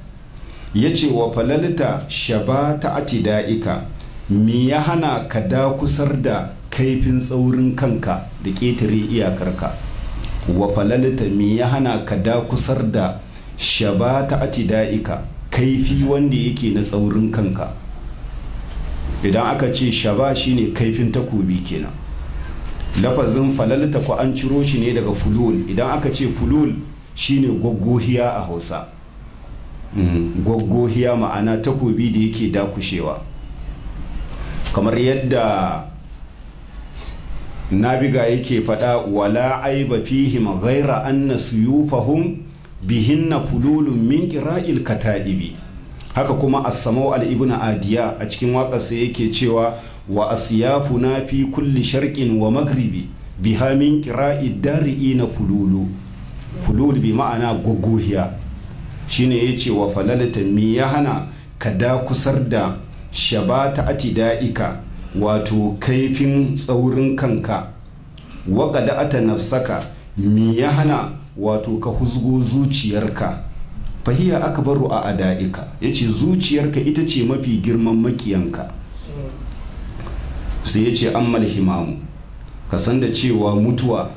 Ya ce wa falalta shaba ta atida'ika mi ya hana ka da kusar da kaifin tsaurin kanka da ƙetare iyakarka? Wa falalta mi ya hana ka da kusar da shaba ta atida'ika kaifi wanda yake na tsaurin kanka? Idan aka ce shaba shine kaifin takobi kenan. Lafazin falalta ko an ciro shi ne daga fulul. Idan aka ce fulul shine goggohiya a hausa. Goggohiya ma'ana takobi da yake dakushewa. Kamar yadda nabiga yake faɗa wala aiba fihim ghaira anna suyufahum bihinna fululun min qira'il kata'ibi. Haka kuma as-samau al-ibnu adiya a cikin waƙarsa yake cewa wa asyafuna fi kulli sharqin wa maghribi biha min qira'id dari'ina fululu fulul bi ma'ana goggohiya. Shine ya ce wa falalata mi ya hana ka da kusar da shabata atida'ika wato kaifin tsaurin kanka. Wa ata nafsaka mi ya hana wato ka huzgo zuciyarka. Fahiya akbaru a ada'ika. Yace zuciyarka ita ce mafi girman makiyanka. Sai ya ce ammal himamu. Ka san da cewa mutuwa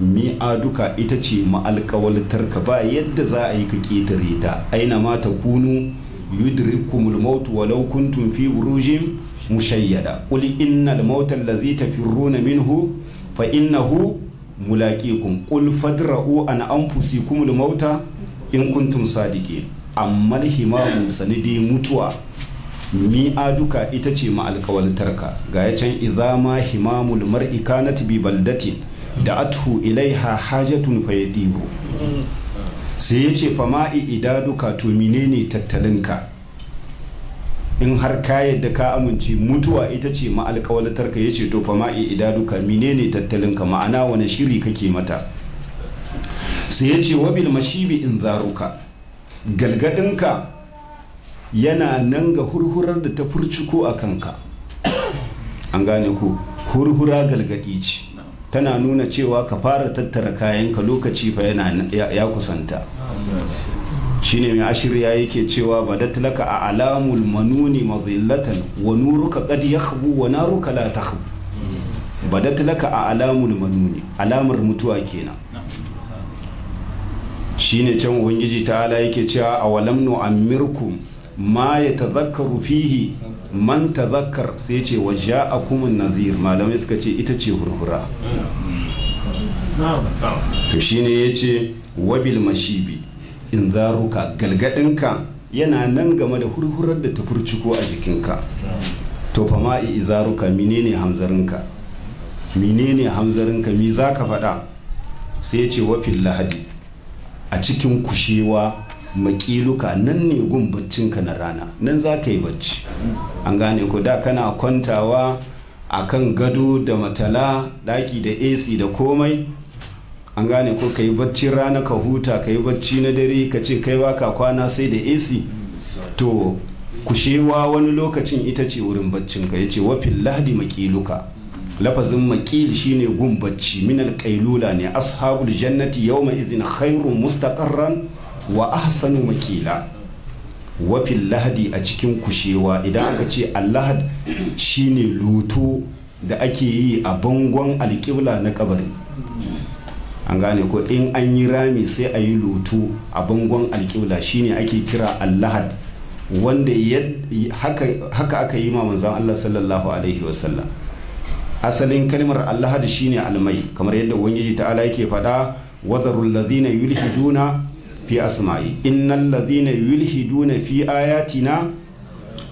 mi'aduka ita ce ma'alƙawaltarka. Ba yadda za a yi ka ƙetare ta. Aina ma ta kunu yudrikumul mautu walau kuntum fi burujin mushayyada. Qul innal mauta allazi tafirruna minhu fa innahu mulaqikum. Qul fadra'u an anfusikumul mauta in kuntum sadiqin. Amma himamu sanidi mutuwa. Mi'aduka ita ce ma'alƙawaltarka ga ya can idza ma himamul mar'i kanat bi baldatin da athu ilaiha hajatun fayadihu. Sai ya ce fama'i idaduka to menene tattalinka? In har ka yadda ka amince mutuwa ita ce ma'alƙawalatarka ya ce to fama'i idaduka menene tattalinka? Ma'ana wani shiri kake mata? Sai ya ce wabil mashibi in zaruka. Galgadinka yana nan ga hurhurar da ta furciko a kanka. An gane ku? Hurhura galgadi ce. Tana nuna cewa ka fara tattara kayanka lokaci fa yana ya kusanta. Shine mai ashirya yake cewa badat laka a alamul manuni mazillatan wa nuruka qad yakhbu wa naruka la takhbu. Badat laka a alamul manuni alamar mutuwa kenan. Shine can ubangiji ta'ala yake cewa awalam nu'ammirkum ma yatadhakkaru fihi man tazakkar sai ce wa ja'akumun nazir. Malamai suka ce ita ce hurhura. To shine ya ce wabil mashibi in zaruka galgadinka yana nan game da hurhurar da ta furciko a jikinka. To fa ma izaruka menene hamzarinka? Menene hamzarinka? Mi za ka faɗa? Sai ya ce wafin lahadi. A cikin kushewa makiluka nan ne gun baccinka na rana. Nan za ka yi bacci. An gane ko? Da kana kwantawa a kan gado da matala daki da ac da komai. An gane ko? Ka yi bacci rana ka huta ka yi bacci na dare ka ce kai baka kwana sai da ac to kushewa wani lokacin ita ce wurin baccinka. Ya ce wafin lahadi makiluka. Lafazin makil shine gun bacci. Minal kailula ne ashabul jannati yawma izin khairun mustaqarran wa ahsanu makila wafin lahadi a cikin kushewa. Idan aka ce allahad shine luto da ake yi a bangon alƙibla na kabari. An gane ko? In an yi rami sai a yi luto a bangon alƙibla shine ake kira allahad wanda haka aka yi ma manzan allah sallallahu alaihi wasallam. Asalin kalmar allahad shine almai kamar yadda ubangiji ta'ala yake faɗa wadarul ladhina yulhiduna fi asma'i. Innal ladhina yulhiduna fi ayatina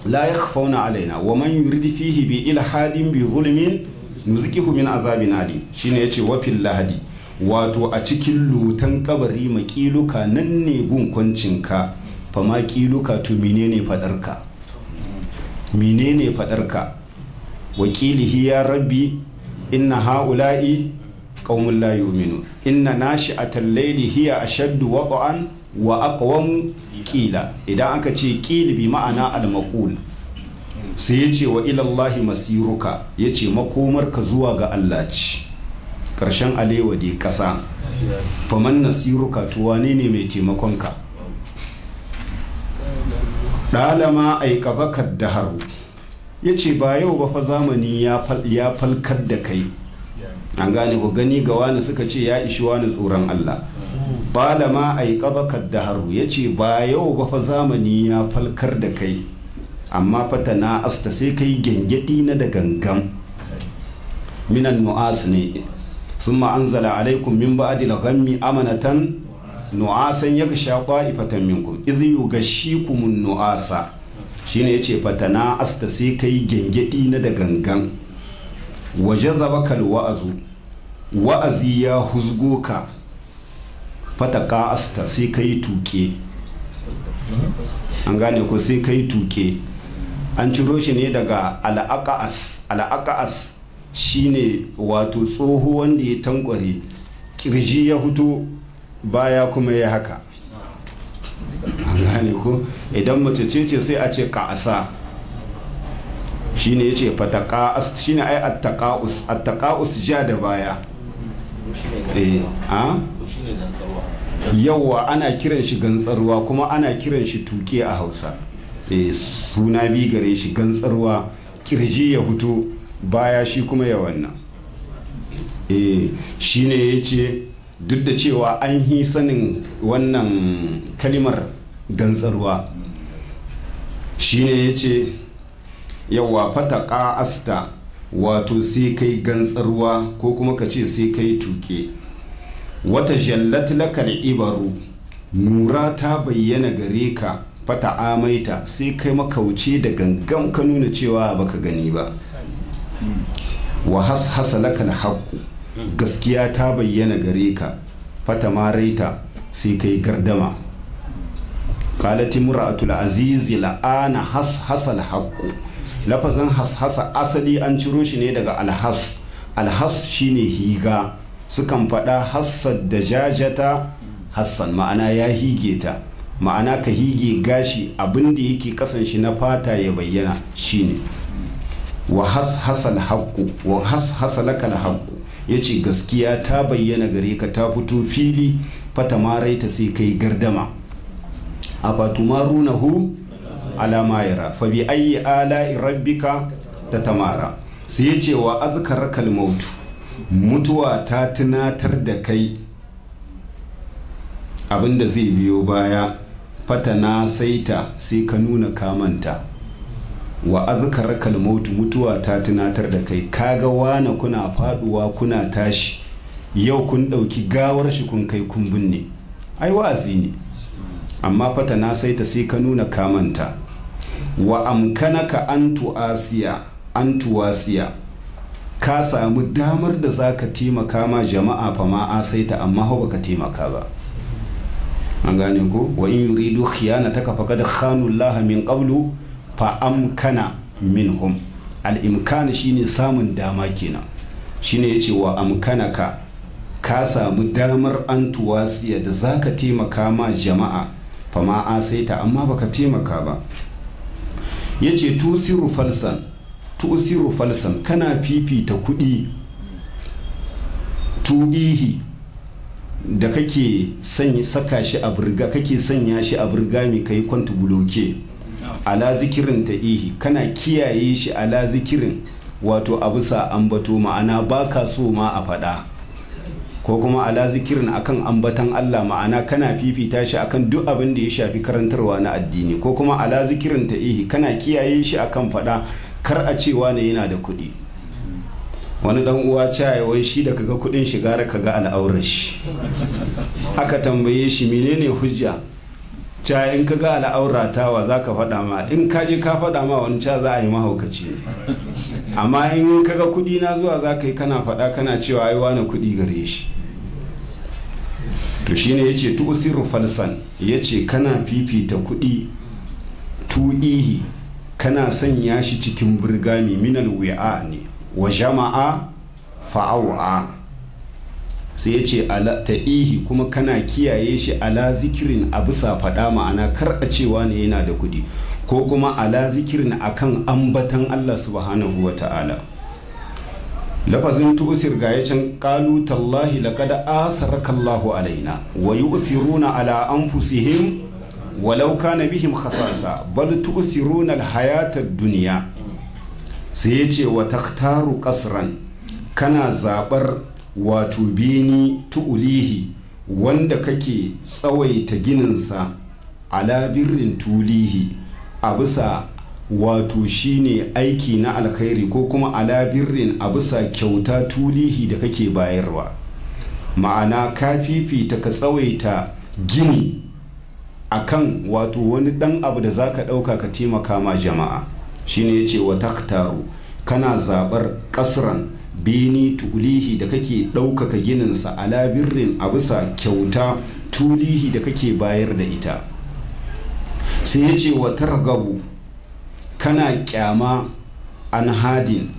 la yakhfawna alaina wa man yurid fihi bi ilhadin bi zulmin nuzqihu min azabin ali shine ya ce wa fil lahadi wato a cikin lutan kabari makiluka nan ne gun kwancinka fa ma kiluka to menene fadarka menene fadarka wakilihi ya rabbi inna ha'ula'i qaumun la yu'minu. Inna nashi'atal layli hiya ashaddu wad'an wa aqwamu qila. Idan aka ce qil bi ma'ana al maqul sai ya ce wa ila Allah masiruka ya ce makomarka zuwa ga Allah ce. Karshen alewa dai kasa faman nasiruka to wane ne mai taimakonka? Dalama aikazaka daharu. Ya ce ba yau ba fa zamani ya falkar da kai. An gane ku gani ga wani suka ce ya ishi wani tsoron Allah. Balama a yi da haru ya ce ba yau ba fa zamani ya falkar da kai. Amma fata na asta sai kai gyangyaɗi na da gangan. Minan nu'as ne. Sun ma'anzala alaikum min ba'adi ghammi amanatan nu'asan ya sha ifatan minkum. Iz yughashikumun nu'asa. Shine ya ce fatana asta sai kai gyangyaɗi na da gangan. Waje zabakal wa'azu wa'azi ya huzgo ka. Fataka asta sai ka yi tuke. An gane ko sai ka yi tuke. An ciro shi ne daga al'aqa'as al'aqa'as shine wato tsoho wanda ya tankware. Kirji ya hutu baya kuma ya haka. An gane ko? Idan mace ce ce sai a ce ka'asa. Shine ya ce fataka shine ai attaqaus attaqaus ja da baya. Eh a ana kiran shi gantsarwa kuma ana kiran shi tuke a Hausa. Eh suna bi gare shi gantsarwa ƙirji ya fito baya shi kuma ya wannan. Eh shine ya ce duk da cewa an yi sanin wannan kalimar gantsarwa shine ya ce yawa fata asta wato sai kai gantsarwa ko kuma ka ce sai kai tuke wata jallat lakal ibaru nura ta bayyana gare ka fata amaita sai kai makauce da gangan ka nuna cewa baka gani ba. Wa hasa lakal haqqu gaskiya ta bayyana gare ka fata maraita sai kai gardama. Qalat imra'atul azizi la'ana has hasal haqqu lafazin hashasa asali an ciro shi ne daga alhas. Alhas shine higa. Sukan faɗa hassad da jajata hassan. Ma'ana ya hige ta. Ma'ana ka hige gashi abin da yake kasan shi na fata ya bayyana shine wa hashasal haqqu wa hashasalaka haqqu. Ya ce gaskiya ta bayyana gare ka ta fito fili fata maraita sai kai gardama. Afatumarunahu alama yara fa bi ayi ala rabbika ta tamara. Sai ya ce wa azkaraka mautu mutuwa ta tunatar da kai abin da zai biyo baya fatana saita sai ka nuna kamanta wa azkaraka mautu mutuwa ta tunatar da kai. Kaga wana kuna faɗuwa kuna tashi yau kun ɗauki gawar shi kun kai kun binne. Ai wa'azi ne. Amma fata na sai ta sai ka nuna kamanta wa amkanaka an tu'asiya an tuwasiya. Ka samu damar da za ka taimaka ma jama'a fa ma asaita amma hau baka taimaka ba. An gane ko? Wa in yuridu khiyanataka faqad khanu min qablu. Fa amkana minhum. Al imkan shine samun dama kenan. Shine ya ce wa amkanaka ka samu damar an tuwasiya da zaka taimaka ma jama'a fa ma asaita amma baka taimaka ba. Yace tusiru falsan tusiru falsan kana fifita kuɗi. Tubihi da kake saka shi a burga kake sanya shi a burga mai kai kwanta buloke. Ala zikirin ta ihi kana kiyaye shi ala zikirin wato a bisa ambato ma'ana baka so ma a faɗa. Ko kuma ala zikirin akan ambatan Allah ma'ana kana fifita shi akan duk abin da ya shafi karantarwa na addini. Ko kuma ala zikirin ta ihi kana kiyaye shi akan faɗa kar a cewa ne yana da kuɗi. Wani dan uwa caya wai shi da kaga kuɗin shiga da kaga al'aurar shi. Aka tambaye shi menene hujja? Ca in kaga al'aura tawa za ka faɗa ma in ka je ka faɗa ma wani ca za a yi mahaukaci. Amma in kaga kuɗi na zuwa za ka yi kana faɗa kana cewa ai wani kuɗi gare shi. To shine ya ce tu usiru falsan. Yace kana fifita kuɗi tu'ihi kana sanya shi cikin burgami minal wi'a ne wa jama'a fa'awa sai ya ce ta'ihi kuma kana kiyaye shi ala zikirin a bisa faɗa ma'ana kar a cewa ne yana da kuɗi ko kuma ala zikirin akan ambatan Allah subhanahu wa ta'ala. Lafazin tusir ga can qalu tallahi laqad atharaka Allahu alaina wa yu'thiruna ala anfusihim walau kana bihim khasasa bal tu'thiruna al-hayata ad-dunya. Sai ya ce wa taktaru kasran kana zaɓar wato beni tu'ulihi wanda kake tsawaita gininsa ala birrin tulihi a bisa wato shine aiki na alkhairi ko kuma ala birrin a bisa kyauta tulihi da kake bayarwa. Ma'ana ka fifita ka tsawaita gini akan wato wani ɗan abu da za ka ɗauka ka taimaka ma jama'a. Shine ya ce wa taktaru kana zabar kasran bini tulihi da kake ɗaukaka gininsa ala birrin a bisa kyauta tulihi da kake bayar da ita. Sai ya ce wa targabu kana kyama an hadin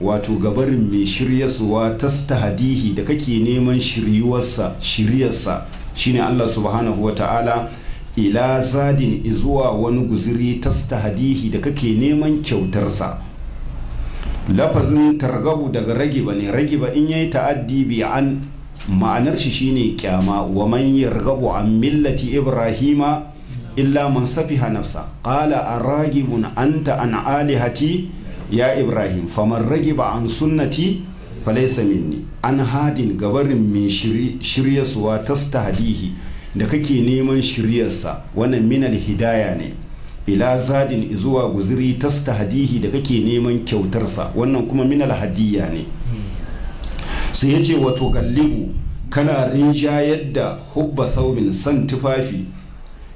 wato gabarin mai shiryarsuwa tastahadihi da kake neman shiryuwarsa shiryarsa. Shine Allah subhanahu wa ta'ala ila zadin izuwa wani guziri tastahadihi da kake neman kyautarsa. Lafazin targabu daga ragiba ne ragiba in yayi ta'addi bi an ma'anar shi shine kyama wa man yargabu an millati ibrahima illa man safiha nafsa. Qala aragibun anta an alihati ya ibrahim faman ragiba an sunnati falaysa minni. An hadin gabarin mai shiryasuwa tastahdihi da kake neman shiryarsa wannan minal hidaya ne. Ila zadin zuwa guziri tastahdihi da kake neman kyautarsa. Wannan kuma minal hadiyya ne. Sai ya ce wato gallibu kana rinjayar da hubba thawbin san tufafi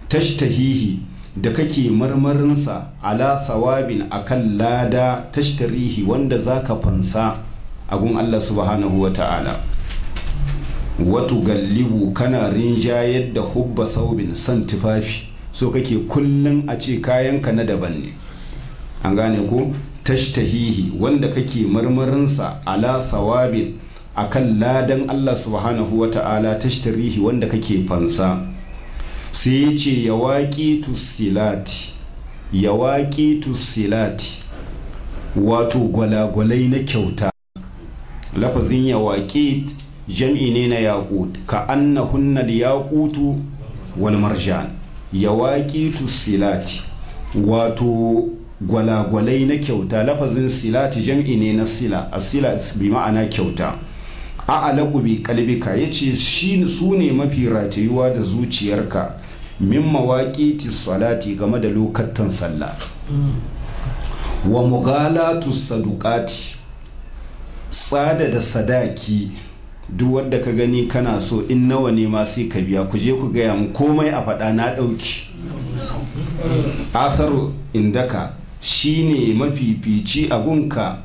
tashtahihi da kake marmarinsa ala thawabin akan lada tashtarihi wanda zaka fansa agun Allah subhanahu wa ta'ala. Wato gallibu kana rinjayar da hubba thawbin san tufafi. So kake kullum a ce kayanka na daban ne. An gane ko? Tashtahihi wanda kake marmarinsa ala thawabin akan ladan Allah subhanahu wa ta'ala tashtarihi wanda kake fansa. Sai ya ce ya waƙi tusilati ya tusilati. Wato gwalagwalai na kyauta. Lafazin ya jam'i ne na yaƙut ka annahunna yaƙutu wal marjan ya waƙi tusilati wato gwalagwalai na kyauta. Lafazin silati jam'i ne na sila. A sila bi ma'ana kyauta. A alaƙu bi kalbika ya ce su ne mafi ratayuwa da zuciyarka min mawaƙi salati game da lokatan sallah. Wa mughalatu sadukati. Tsada da sadaki. Duk wadda ka gani kana so in nawa ne ma sai ka biya. Ku je ku gaya mu komai a faɗa na ɗauki. Asaru indaka shine mafifici agunka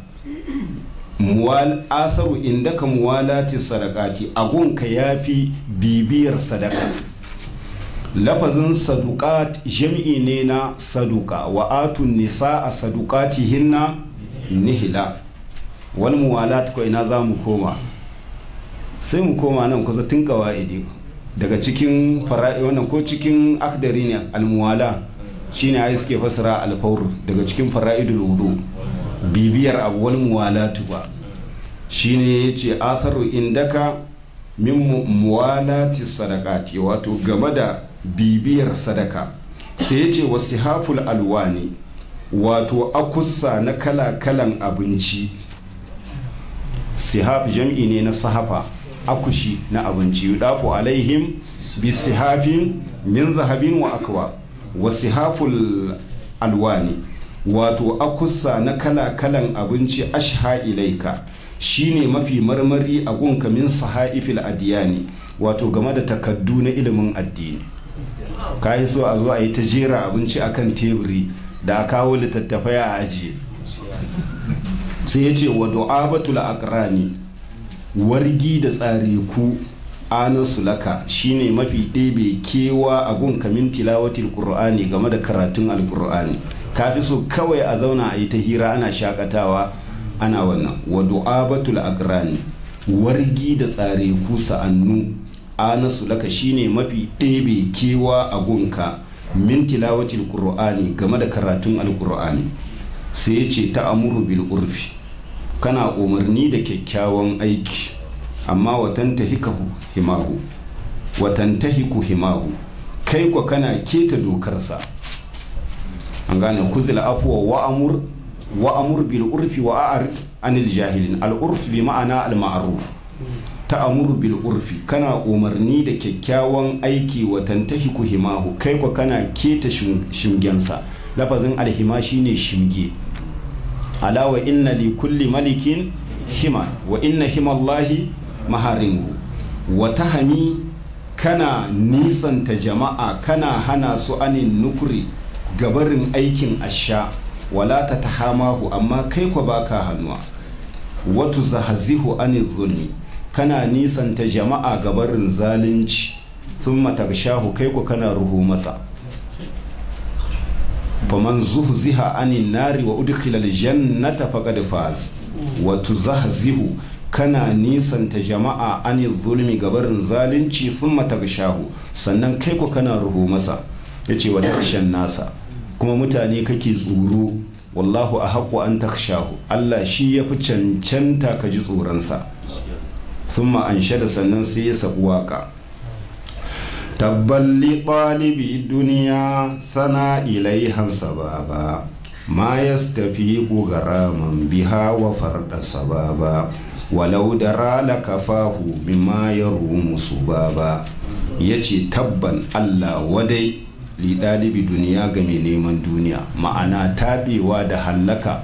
asaru indaka muwalati sadaqati. Agunka yafi bibiyar sadaka. Lafazin saduqat jam'i ne na saduka wa atun nisa a saduqatihinna nihila. Wal muwalat ko ina za mu koma? Sai mu koma nan kusa tun kawa'idi. Daga cikin fara'i wannan ko cikin akdari ne almuwala. Shine ai suke fasara alfawr. Daga cikin fara'idul wudu. Bibiyar abu wal muwalatu ba. Shine ya ce atharu indaka min muwalati sadaqati. Wato game da bibiyar sadaka. Sai ya ce wasihaful alwani. Wato akussa na kala-kalan abinci. Sihaf jam'i ne na sahafa. Akushi na abinci. Yudafu alaihim bi sihafin min zahabin wa akwa wa sihaful alwani. Wato akussa na kala-kalan abinci ashha ilaika. Shine mafi marmari a gunka min sahaifil adiyani. Wato game da takaddu na ilimin addini. Ka yi so a zo a yi ta jera abinci akan teburi da a kawo littattafai a ajiye. Sai ya ce wa du'abatul aqrani. Wargi da tsariku anasu laka shine mafi ɗebe kewa a gun kamin tilawatil qur'ani game da karatun alqur'ani. Ka fi so kawai a zauna a yi ta hira ana shaƙatawa ana wannan. Wa du'abatul aqrani wargi da tsariku sa'annu anasu laka shine mafi ɗebe kewa a gunka min tilawatil qur'ani game da karatun alqur'ani. Sai ya ce ta'amuru bil urfi. Kana umarni da kyakkyawan aiki amma watan tahikahu himahu watan tahiku himahu kai kwa kana keta dokarsa. An gane kuzil afuwa wa amur wa amur bil urfi wa a'rid anil jahilin. Al urfi bi ma'ana al ma'ruf. Ta'amuru bil urfi kana umarni da kyakkyawan aiki wa tantahiku himahu kai kwa kana keta shimgensa. Lafazin alhima shine shimge. Ala wa inna li kulli malikin hima wa inna himallahi maharimu. Wa tahami kana nisanta jama'a kana hana su anin nukuri gabarin aikin asha. Wala ta tahamahu amma kai kwa baka hannuwa. Watu zahazihu anin zulmi kana nisanta jama'a gabarin zalunci. Thumma tagshahu kai ku kana ruhu masa. Faman zuhziha anin nari wa udkhila aljannata faqad faz wa tuzahzihu kana nisanta jama'a anin zulmi gabarin zalunci thumma tagshahu sannan kai ku kana ruhu masa ya ce wa takshan nasa kuma mutane kake tsoro wallahu ahaqqu an takshahu Allah shi yafi cancanta ka ji tsoronsa thumma anshada sannan sai ya sabu waƙa tabban li duniya sana ilaihan sababa ma yastafiqu garaman biha wa farda sababa walau dara lakafahu mimma yarumu subaba. Yace tabban Allah wadai li ɗalibi duniya ga mai neman duniya. Ma'ana tabewa da hallaka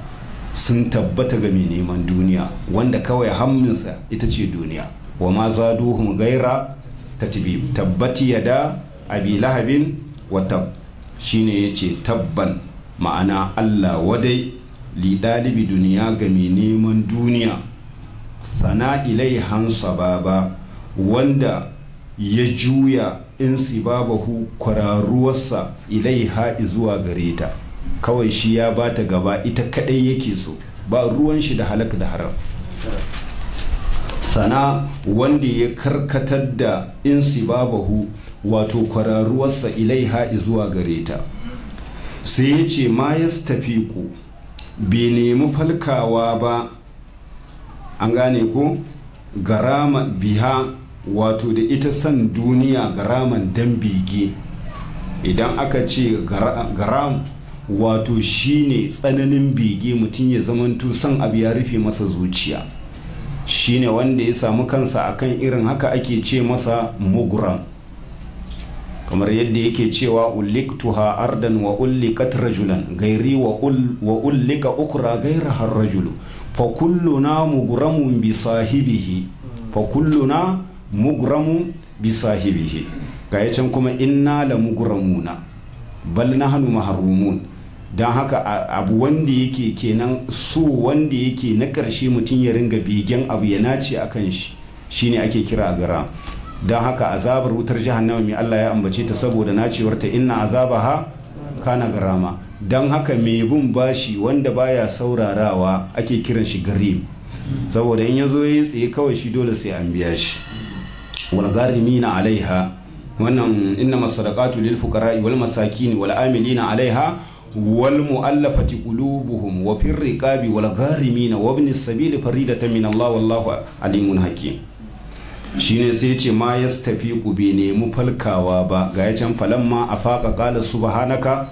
sun tabbata ga mai neman duniya wanda kawai hamminsa ita ce duniya. Wa ma zaduhum gaira tatbib tabbati yada abi lahabin wa tab. Shine ya ce tabban ma'ana Allah wadai li dalibi duniya ga mai neman duniya. Sana ilaihan sababa wanda ya juya in sibabahu kwararuwarsa ilaiha zuwa gare ta. Kawai shi ya bata gaba ita kadai yake so. Ba ruwan shi da halak da haram. Sana wanda ya karkatar da insibabahu wato kwararuwarsa ilaiha zuwa gare ta. Sai ya ce ma ya ku bai nemi falkawa ba. An gane ko? Garama biha wato da ita san duniya garaman dan bege. Idan aka ce garam wato shine tsananin bege mutum ya zamanto son abu ya rufe masa zuciya. Shine wanda ya samu kansa akan irin haka ake ce masa mugram kamar yadda yake cewa ulliktuha ardan wa ullikat rajulan gairi wa ullika ukra gaira har rajulu. Fa kulluna mugramun bi sahibihi. Fa kulluna mugramun bi sahibihi. Ga kuma inna la mugramuna bal nahnu mahrumun. Don haka abu wanda yake kenan so wanda yake na ƙarshe mutum ya ringa begen abu ya nace a kan shi shine ake kira garam don haka azabar wutar jahannama mai Allah ya ambace ta saboda nacewarta inna azabaha kana garama. Don haka mai bin bashi wanda baya saurarawa ake kiran shi garim. Saboda in ya zo ya tsaye kawai shi dole sai an biya shi. Wal na alaiha. Wannan inna masadaqatu lil fuqara'i wal masakin wal amilina alaiha wal mu'allafati qulubuhum wa fir riqabi wal gharimina wa ibn as-sabil faridatan min Allah wallahu alimun hakim. Shine sai ce ma ya tafi ku bai nemi falkawa ba. Ga ya can falan ma a faƙa ƙala subhanaka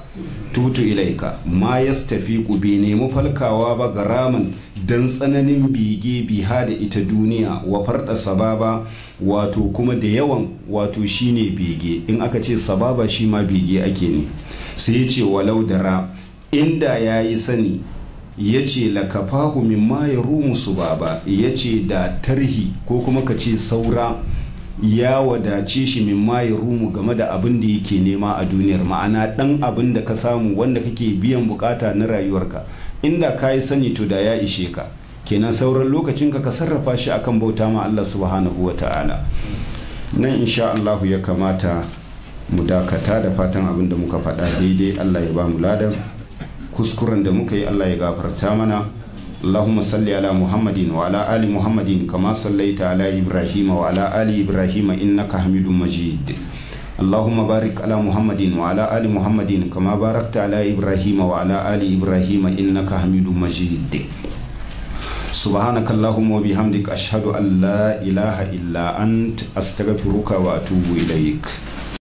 tutu ilaika ma ya tafi ku bai nemi falkawa ba ga ramin don tsananin bege biha da ita duniya wa farɗa sababa wato kuma da yawan wato shine bege. In aka ce sababa shi ma bege ake ne. Sai ce walau dara inda ya yi sani ya ce lakafahu mimma ya rumu su baba ya ce da tarhi ko kuma ka ce saura ya wadace shi mimma ya rumu game da abin da yake nema a duniyar. Ma'ana dan abin da ka samu wanda kake biyan buƙata na rayuwarka. inda ka yi sani to da ya ishe ka kenan sauran lokacin ka ka sarrafa shi akan bauta ma Allah subhanahu wa ta'ala nan insha Allah ya kamata mu dakata da fatan abin da muka faɗa daidai Allah ya ba mu ladan kuskuren da muka yi Allah ya gafarta mana اللهم صل على محمد وعلى آل محمد كما صليت على إبراهيم وعلى آل إبراهيم إنك حميد مجيد اللهم بارك على محمد وعلى آل محمد كما باركت على إبراهيم وعلى آل إبراهيم إنك حميد مجيد سبحانك اللهم وبحمدك أشهد أن لا إله إلا أنت أستغفرك وأتوب إليك